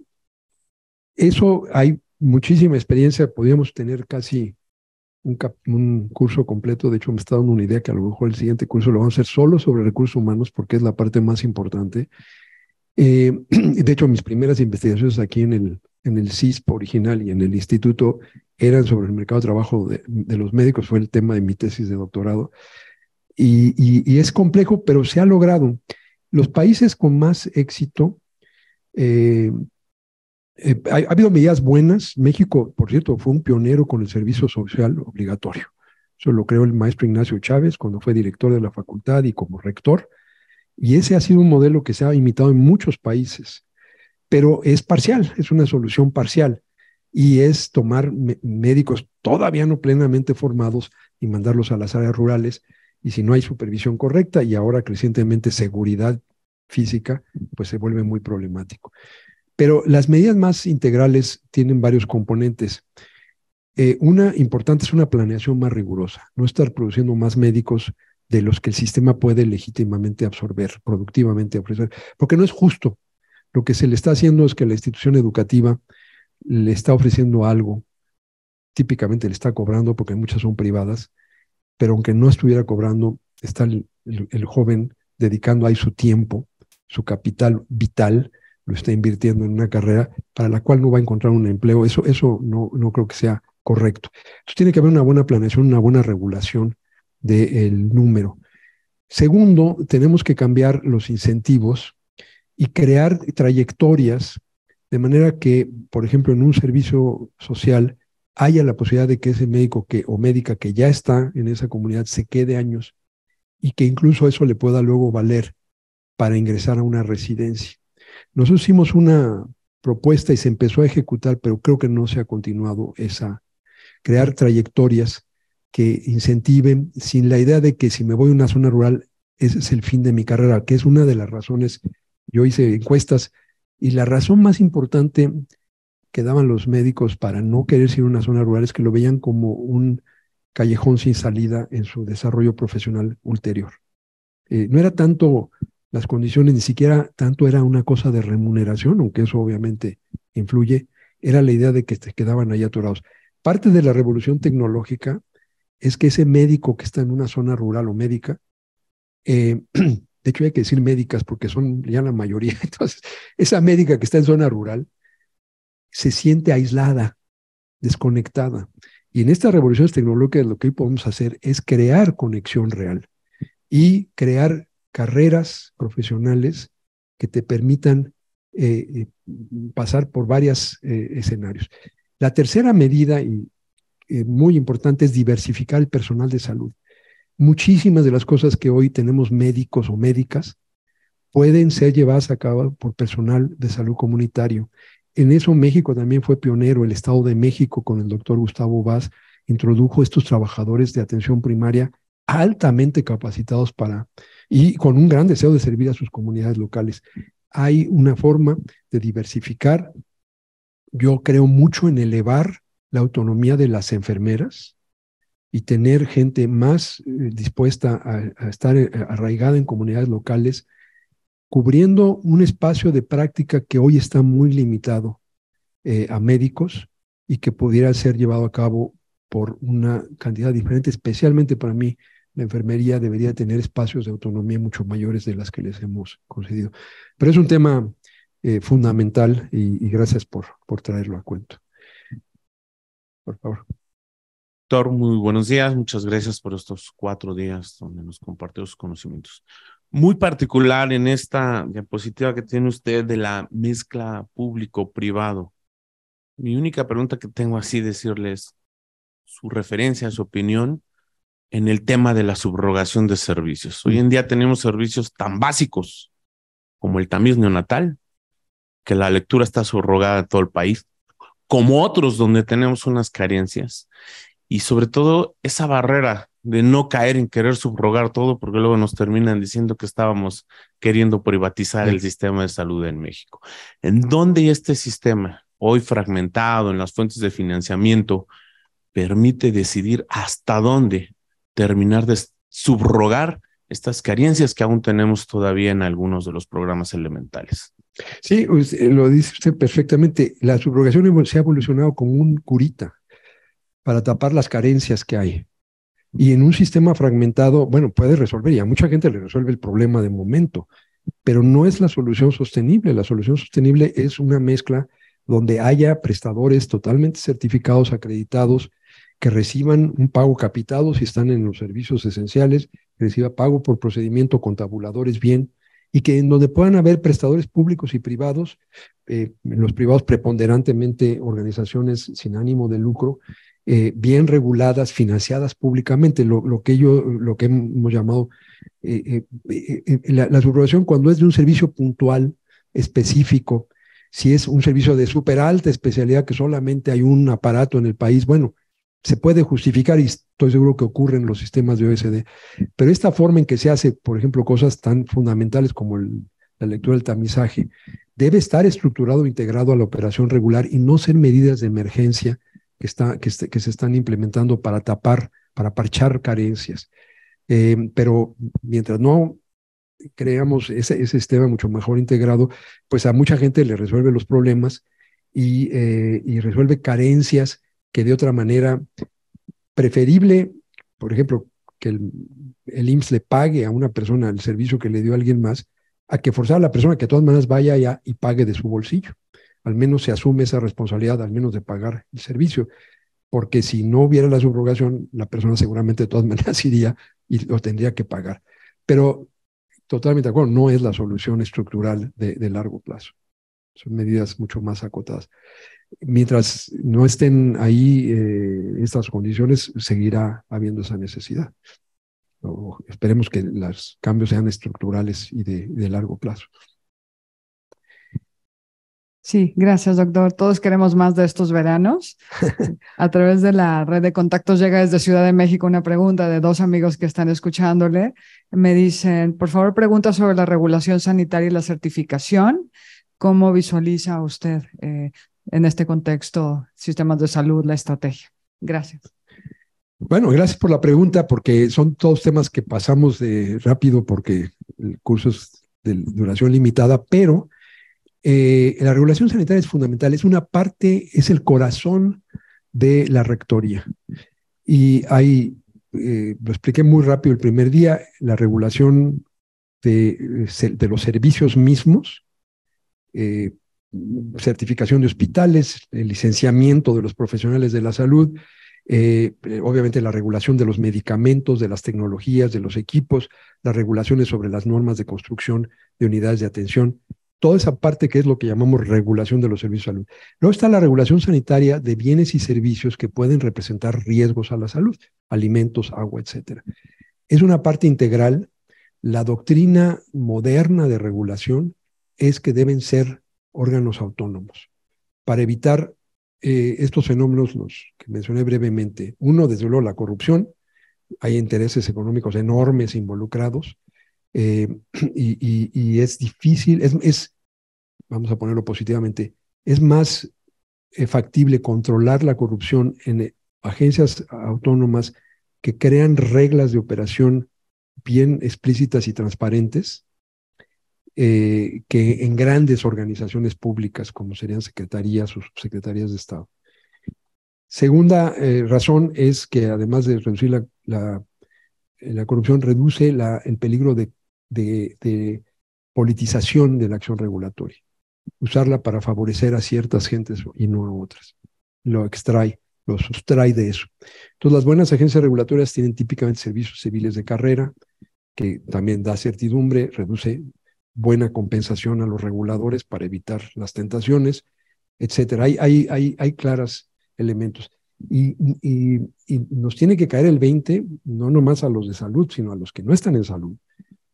eso hay muchísima experiencia, podríamos tener casi un, curso completo, de hecho me está dando una idea que a lo mejor el siguiente curso lo vamos a hacer solo sobre recursos humanos porque es la parte más importante. Eh, *clears throat* de hecho, mis primeras investigaciones aquí en el, en el CISP original y en el instituto eran sobre el mercado de trabajo de, los médicos, fue el tema de mi tesis de doctorado. Y, es complejo, pero se ha logrado. Los países con más éxito, eh, eh, ha, habido medidas buenas. México, por cierto, fue un pionero con el servicio social obligatorio. Eso lo creó el maestro Ignacio Chávez cuando fue director de la facultad y como rector. Y ese ha sido un modelo que se ha imitado en muchos países pero es parcial, es una solución parcial y es tomar médicos todavía no plenamente formados y mandarlos a las áreas rurales y si no hay supervisión correcta y ahora crecientemente seguridad física, pues se vuelve muy problemático. Pero las medidas más integrales tienen varios componentes. Eh, una importante es una planeación más rigurosa, no estar produciendo más médicos de los que el sistema puede legítimamente absorber, productivamente ofrecer, porque no es justo lo que se le está haciendo es que la institución educativa le está ofreciendo algo, típicamente le está cobrando porque muchas son privadas, pero aunque no estuviera cobrando, está el, joven dedicando ahí su tiempo, su capital vital, lo está invirtiendo en una carrera para la cual no va a encontrar un empleo. Eso, eso no, no creo que sea correcto. Entonces tiene que haber una buena planeación, una buena regulación del número. Segundo, tenemos que cambiar los incentivos y crear trayectorias de manera que, por ejemplo, en un servicio social haya la posibilidad de que ese médico que, o médica que ya está en esa comunidad se quede años y que incluso eso le pueda luego valer para ingresar a una residencia. Nosotros hicimos una propuesta y se empezó a ejecutar, pero creo que no se ha continuado esa, crear trayectorias que incentiven sin la idea de que si me voy a una zona rural, ese es el fin de mi carrera, que es una de las razones yo hice encuestas y la razón más importante que daban los médicos para no querer ir a una zona rural es que lo veían como un callejón sin salida en su desarrollo profesional ulterior. Eh, no era tanto las condiciones, ni siquiera tanto era una cosa de remuneración, aunque eso obviamente influye, era la idea de que se quedaban ahí atorados. Parte de la revolución tecnológica es que ese médico que está en una zona rural o médica eh, *clears throat* de hecho hay que decir médicas porque son ya la mayoría, *laughs* entonces esa médica que está en zona rural se siente aislada, desconectada. Y en estas revoluciones tecnológicas lo que hoy podemos hacer es crear conexión real y crear carreras profesionales que te permitan eh, eh, pasar por varios eh, escenarios. La tercera medida y muy importante es diversificar el personal de salud muchísimas de las cosas que hoy tenemos médicos o médicas pueden ser llevadas a cabo por personal de salud comunitario. En eso México también fue pionero, el Estado de México con el doctor Gustavo Vaz introdujo estos trabajadores de atención primaria altamente capacitados para y con un gran deseo de servir a sus comunidades locales. Hay una forma de diversificar. Yo creo mucho en elevar la autonomía de las enfermeras, y tener gente más eh, dispuesta a, estar eh, arraigada en comunidades locales, cubriendo un espacio de práctica que hoy está muy limitado eh, a médicos y que pudiera ser llevado a cabo por una cantidad diferente, especialmente para mí, la enfermería debería tener espacios de autonomía mucho mayores de las que les hemos concedido. Pero es un tema fundamental y, y gracias por, por traerlo a cuento. Por favor. Doctor, muy buenos días. Muchas gracias por estos cuatro días donde nos compartió sus conocimientos. Muy particular en esta diapositiva que tiene usted de la mezcla público-privado. mi única pregunta que tengo así decirles su referencia, su opinión en el tema de la subrogación de servicios. Hoy en día tenemos servicios tan básicos como el tamiz neonatal, que la lectura está subrogada en todo el país, como otros donde tenemos unas carencias y sobre todo esa barrera de no caer en querer subrogar todo, porque luego nos terminan diciendo que estábamos queriendo privatizar el sistema de salud en México. ¿En dónde este sistema, hoy fragmentado en las fuentes de financiamiento, permite decidir hasta dónde terminar de subrogar estas carencias que aún tenemos todavía en algunos de los programas elementales? Sí, lo dice usted perfectamente. La subrogación se ha evolucionado como un curita para tapar las carencias que hay. Y en un sistema fragmentado, bueno, puede resolver, y a mucha gente le resuelve el problema de momento, pero no es la solución sostenible. La solución sostenible es una mezcla donde haya prestadores totalmente certificados, acreditados, que reciban un pago capitado si están en los servicios esenciales, que reciba pago por procedimiento con tabuladores bien, y que en donde puedan haber prestadores públicos y privados, eh, los privados preponderantemente organizaciones sin ánimo de lucro, eh, bien reguladas, financiadas públicamente, lo, que yo, lo que hemos llamado eh, la, la, subrogación cuando es de un servicio puntual, específico, si es un servicio de súper alta especialidad que solamente hay un aparato en el país, bueno, se puede justificar y estoy seguro que ocurre en los sistemas de OSD, pero esta forma en que se hace, por ejemplo, cosas tan fundamentales como la lectura del tamizaje, debe estar estructurado, integrado a la operación regular y no ser medidas de emergencia que, que, que se están implementando para tapar, para parchar carencias. Eh, pero mientras no creamos ese, ese, sistema mucho mejor integrado, pues a mucha gente le resuelve los problemas y, eh, y resuelve carencias que de otra manera preferible, por ejemplo, que el, el IMSS le pague a una persona el servicio que le dio a alguien más, a que forzar a la persona que de todas maneras vaya allá y pague de su bolsillo. Al menos se asume esa responsabilidad, al menos de pagar el servicio, porque si no hubiera la subrogación, la persona seguramente de todas *laughs* maneras iría y lo tendría que pagar. Pero totalmente de acuerdo, no es la solución estructural de, largo plazo. Son medidas mucho más acotadas mientras no estén ahí eh, estas condiciones, seguirá habiendo esa necesidad. Esperemos que los cambios sean estructurales y de largo plazo. Sí, gracias, doctor. Todos queremos más de estos veranos. *laughs* A través de la red de contactos llega desde Ciudad de México una pregunta de dos amigos que están escuchándole. Me dicen, por favor, pregunta sobre la regulación sanitaria y la certificación. ¿Cómo visualiza usted eh, en este contexto, sistemas de salud, la estrategia? Gracias. Bueno, gracias por la pregunta, porque son todos temas que pasamos de rápido porque el curso es de duración limitada, pero eh, la regulación sanitaria es fundamental, es una parte, es el corazón de la rectoría. Y hay, eh, lo expliqué muy rápido el primer día, la regulación de, de los servicios mismos, eh, certificación de hospitales, el licenciamiento de los profesionales de la salud, eh, obviamente la regulación de los medicamentos, de las tecnologías, de los equipos, las regulaciones sobre las normas de construcción de unidades de atención, toda esa parte que es lo que llamamos regulación de los servicios de salud. Luego está la regulación sanitaria de bienes y servicios que pueden representar riesgos a la salud, alimentos, agua, etcétera. Es una parte integral. La doctrina moderna de regulación es que deben ser órganos autónomos para evitar eh, estos fenómenos los que mencioné brevemente. Uno, desde luego, la corrupción. Hay intereses económicos enormes involucrados eh, *clears throat* y, es difícil, es, vamos a ponerlo positivamente, es más factible controlar la corrupción en agencias autónomas que crean reglas de operación bien explícitas y transparentes eh, que en grandes organizaciones públicas como serían secretarías o subsecretarías de Estado. Segunda eh, razón es que además de reducir la, la, corrupción, reduce el peligro de, de, politización de la acción regulatoria. Usarla para favorecer a ciertas gentes y no a otras. Lo extrae, lo sustrae de eso. Entonces, las buenas agencias regulatorias tienen típicamente servicios civiles de carrera, que también da certidumbre, reduce buena compensación a los reguladores para evitar las tentaciones, etcétera. Hay, hay, hay, hay claros elementos. Y, y, y, nos tiene que caer el 20, no nomás a los de salud, sino a los que no están en salud,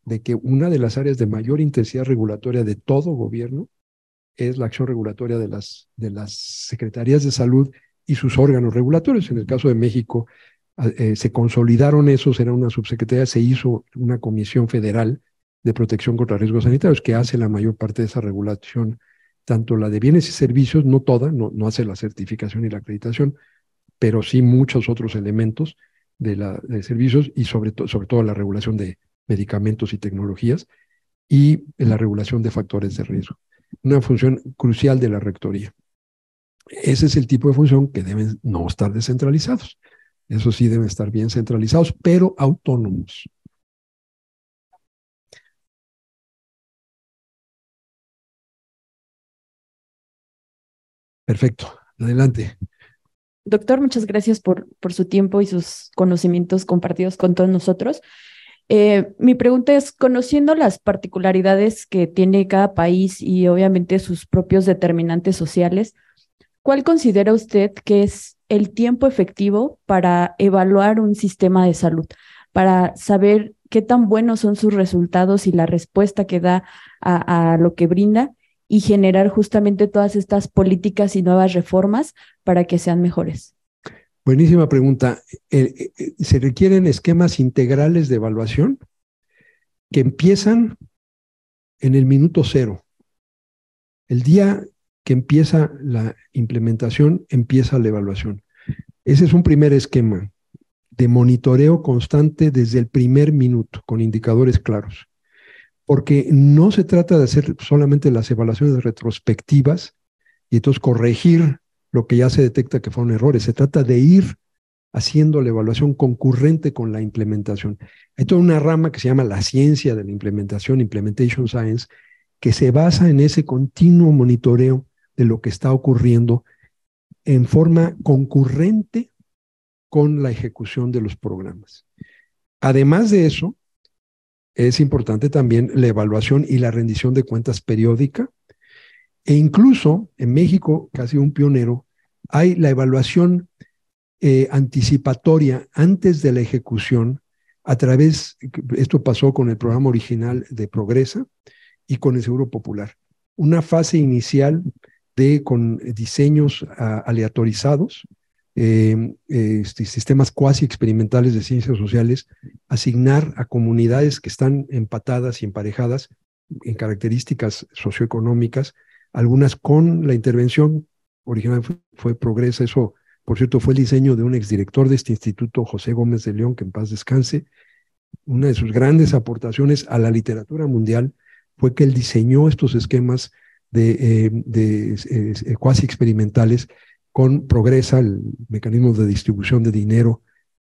de que una de las áreas de mayor intensidad regulatoria de todo gobierno es la acción regulatoria de las, de las secretarías de salud y sus órganos regulatorios. En el caso de México, eh, se consolidaron esos, era una subsecretaría, se hizo una comisión federal de protección contra riesgos sanitarios que hace la mayor parte de esa regulación, tanto la de bienes y servicios, no toda, no, no hace la certificación y la acreditación, pero sí muchos otros elementos de, la, de servicios y sobre, sobre todo la regulación de medicamentos y tecnologías y la regulación de factores de riesgo. Una función crucial de la rectoría. Ese es el tipo de función que deben no estar descentralizados. Eso sí, deben estar bien centralizados, pero autónomos. Perfecto. Adelante. Doctor, muchas gracias por, por su tiempo y sus conocimientos compartidos con todos nosotros. Eh, mi pregunta es, conociendo las particularidades que tiene cada país y obviamente sus propios determinantes sociales, ¿cuál considera usted que es el tiempo efectivo para evaluar un sistema de salud, para saber qué tan buenos son sus resultados y la respuesta que da a, a lo que brinda y generar justamente todas estas políticas y nuevas reformas para que sean mejores? Buenísima pregunta. Eh, eh, ¿Se requieren esquemas integrales de evaluación que empiezan en el minuto cero? El día que empieza la implementación, empieza la evaluación. Ese es un primer esquema de monitoreo constante desde el primer minuto, con indicadores claros. Porque no se trata de hacer solamente las evaluaciones retrospectivas y entonces corregir lo que ya se detecta que fueron errores. Se trata de ir haciendo la evaluación concurrente con la implementación. Hay toda una rama que se llama la ciencia de la implementación, Implementation Science, que se basa en ese continuo monitoreo de lo que está ocurriendo en forma concurrente con la ejecución de los programas. Además de eso, es importante también la evaluación y la rendición de cuentas periódica e incluso en México, casi un pionero, hay la evaluación eh, anticipatoria antes de la ejecución a través, esto pasó con el programa original de Progresa y con el Seguro Popular. Una fase inicial de con diseños aleatorizados, em, este, sistemas cuasi experimentales de ciencias sociales, asignar a comunidades que están empatadas y emparejadas en características socioeconómicas algunas con la intervención original fue, Progresa, eso por cierto fue el diseño de un exdirector de este instituto, José Gómez de León, que en paz descanse. Una de sus grandes aportaciones a la literatura mundial fue que él diseñó estos esquemas de, eh, cuasi experimentales con Progresa, el mecanismo de distribución de dinero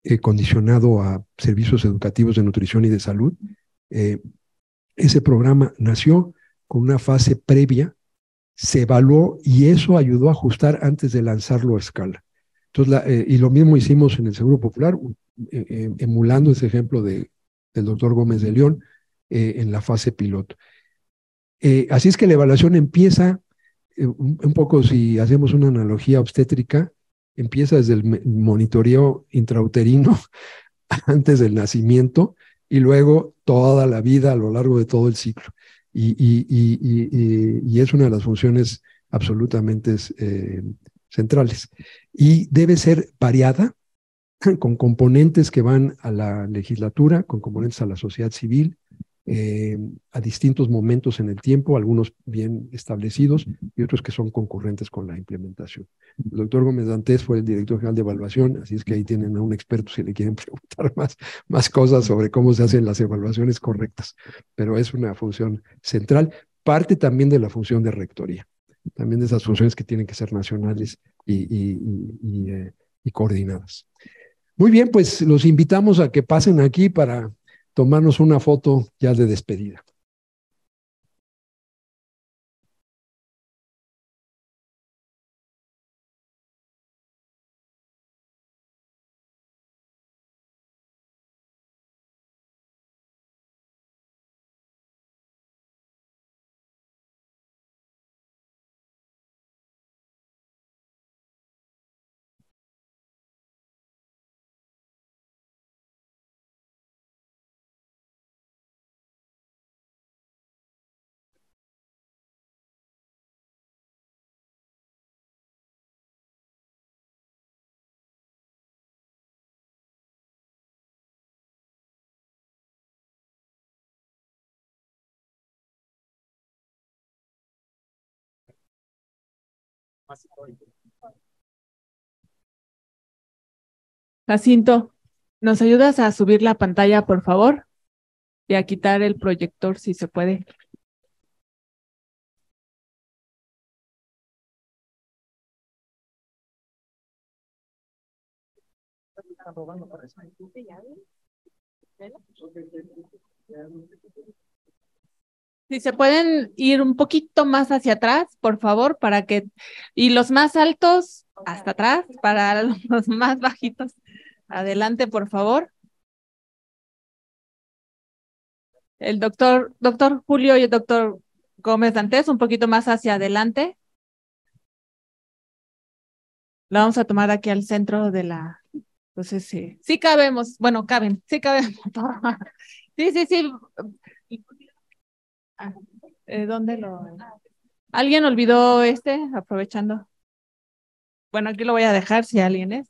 eh, condicionado a servicios educativos de nutrición y de salud. Eh, ese programa nació con una fase previa se evaluó y eso ayudó a ajustar antes de lanzarlo a escala. Entonces, eh, y lo mismo hicimos en el Seguro Popular, eh, eh, emulando ese ejemplo de, del doctor Gómez de León en la fase piloto. así es que la evaluación empieza, un, un, poco si hacemos una analogía obstétrica, empieza desde el monitoreo intrauterino *laughs* antes del nacimiento y luego toda la vida a lo largo de todo el ciclo y, es una de las funciones absolutamente eh, centrales. Y debe ser variada con componentes que van a la legislatura, con componentes a la sociedad civil, eh, a distintos momentos en el tiempo, algunos bien establecidos y otros que son concurrentes con la implementación. El doctor Gómez Dantes fue el director general de evaluación, así es que ahí tienen a un experto si le quieren *laughs* preguntar más, más cosas sobre cómo se hacen las evaluaciones correctas, pero es una función central, parte también de la función de rectoría, también de esas funciones que tienen que ser nacionales y, y eh, coordinadas. Muy bien, pues los invitamos a que pasen aquí para tomarnos una foto ya de despedida. Jacinto, ¿nos ayudas a subir la pantalla, por favor? Y a quitar el proyector si se puede. Si se pueden ir un poquito más hacia atrás, por favor, para que, y los más altos hasta atrás, para *laughs* los más bajitos. Adelante, por favor. El doctor, doctor Julio y el doctor Gómez Dantes, un poquito más hacia adelante. La vamos a tomar aquí al centro de la. Entonces, sí, sí cabemos. Bueno, caben, sí cabemos. *laughs* Sí, sí, sí. Ah, eh, ¿Dónde lo.? ¿Alguien olvidó este? Aprovechando. Bueno, aquí lo voy a dejar si alguien es.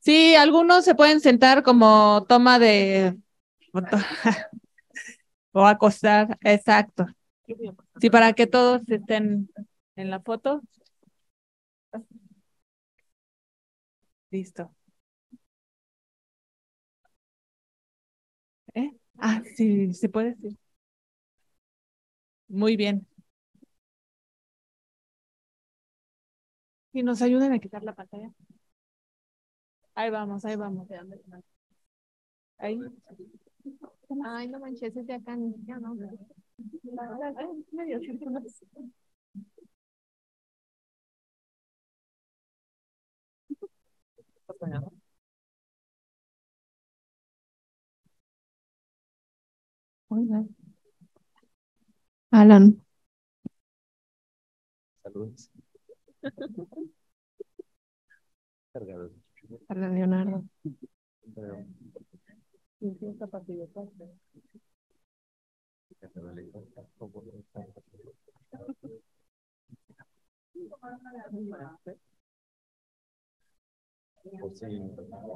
Sí, algunos se pueden sentar como toma de *laughs* o acostar, exacto. Sí, para que todos estén en la foto. Listo. ¿Eh? Ah, sí, se puede decir. Muy bien. Y nos ayudan a quitar la pantalla. Ahí vamos, ahí vamos. Ahí. Ay, no manches, es de acá, ya no. Medio Alan. Saludos. Para Leonardo.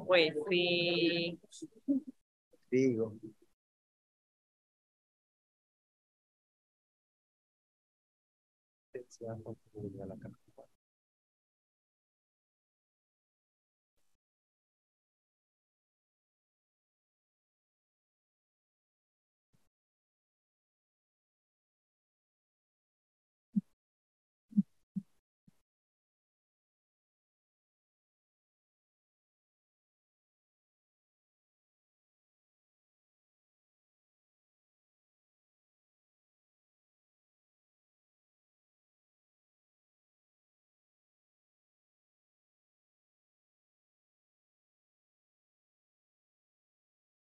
Pues sí. Digo. sea contribuir a la.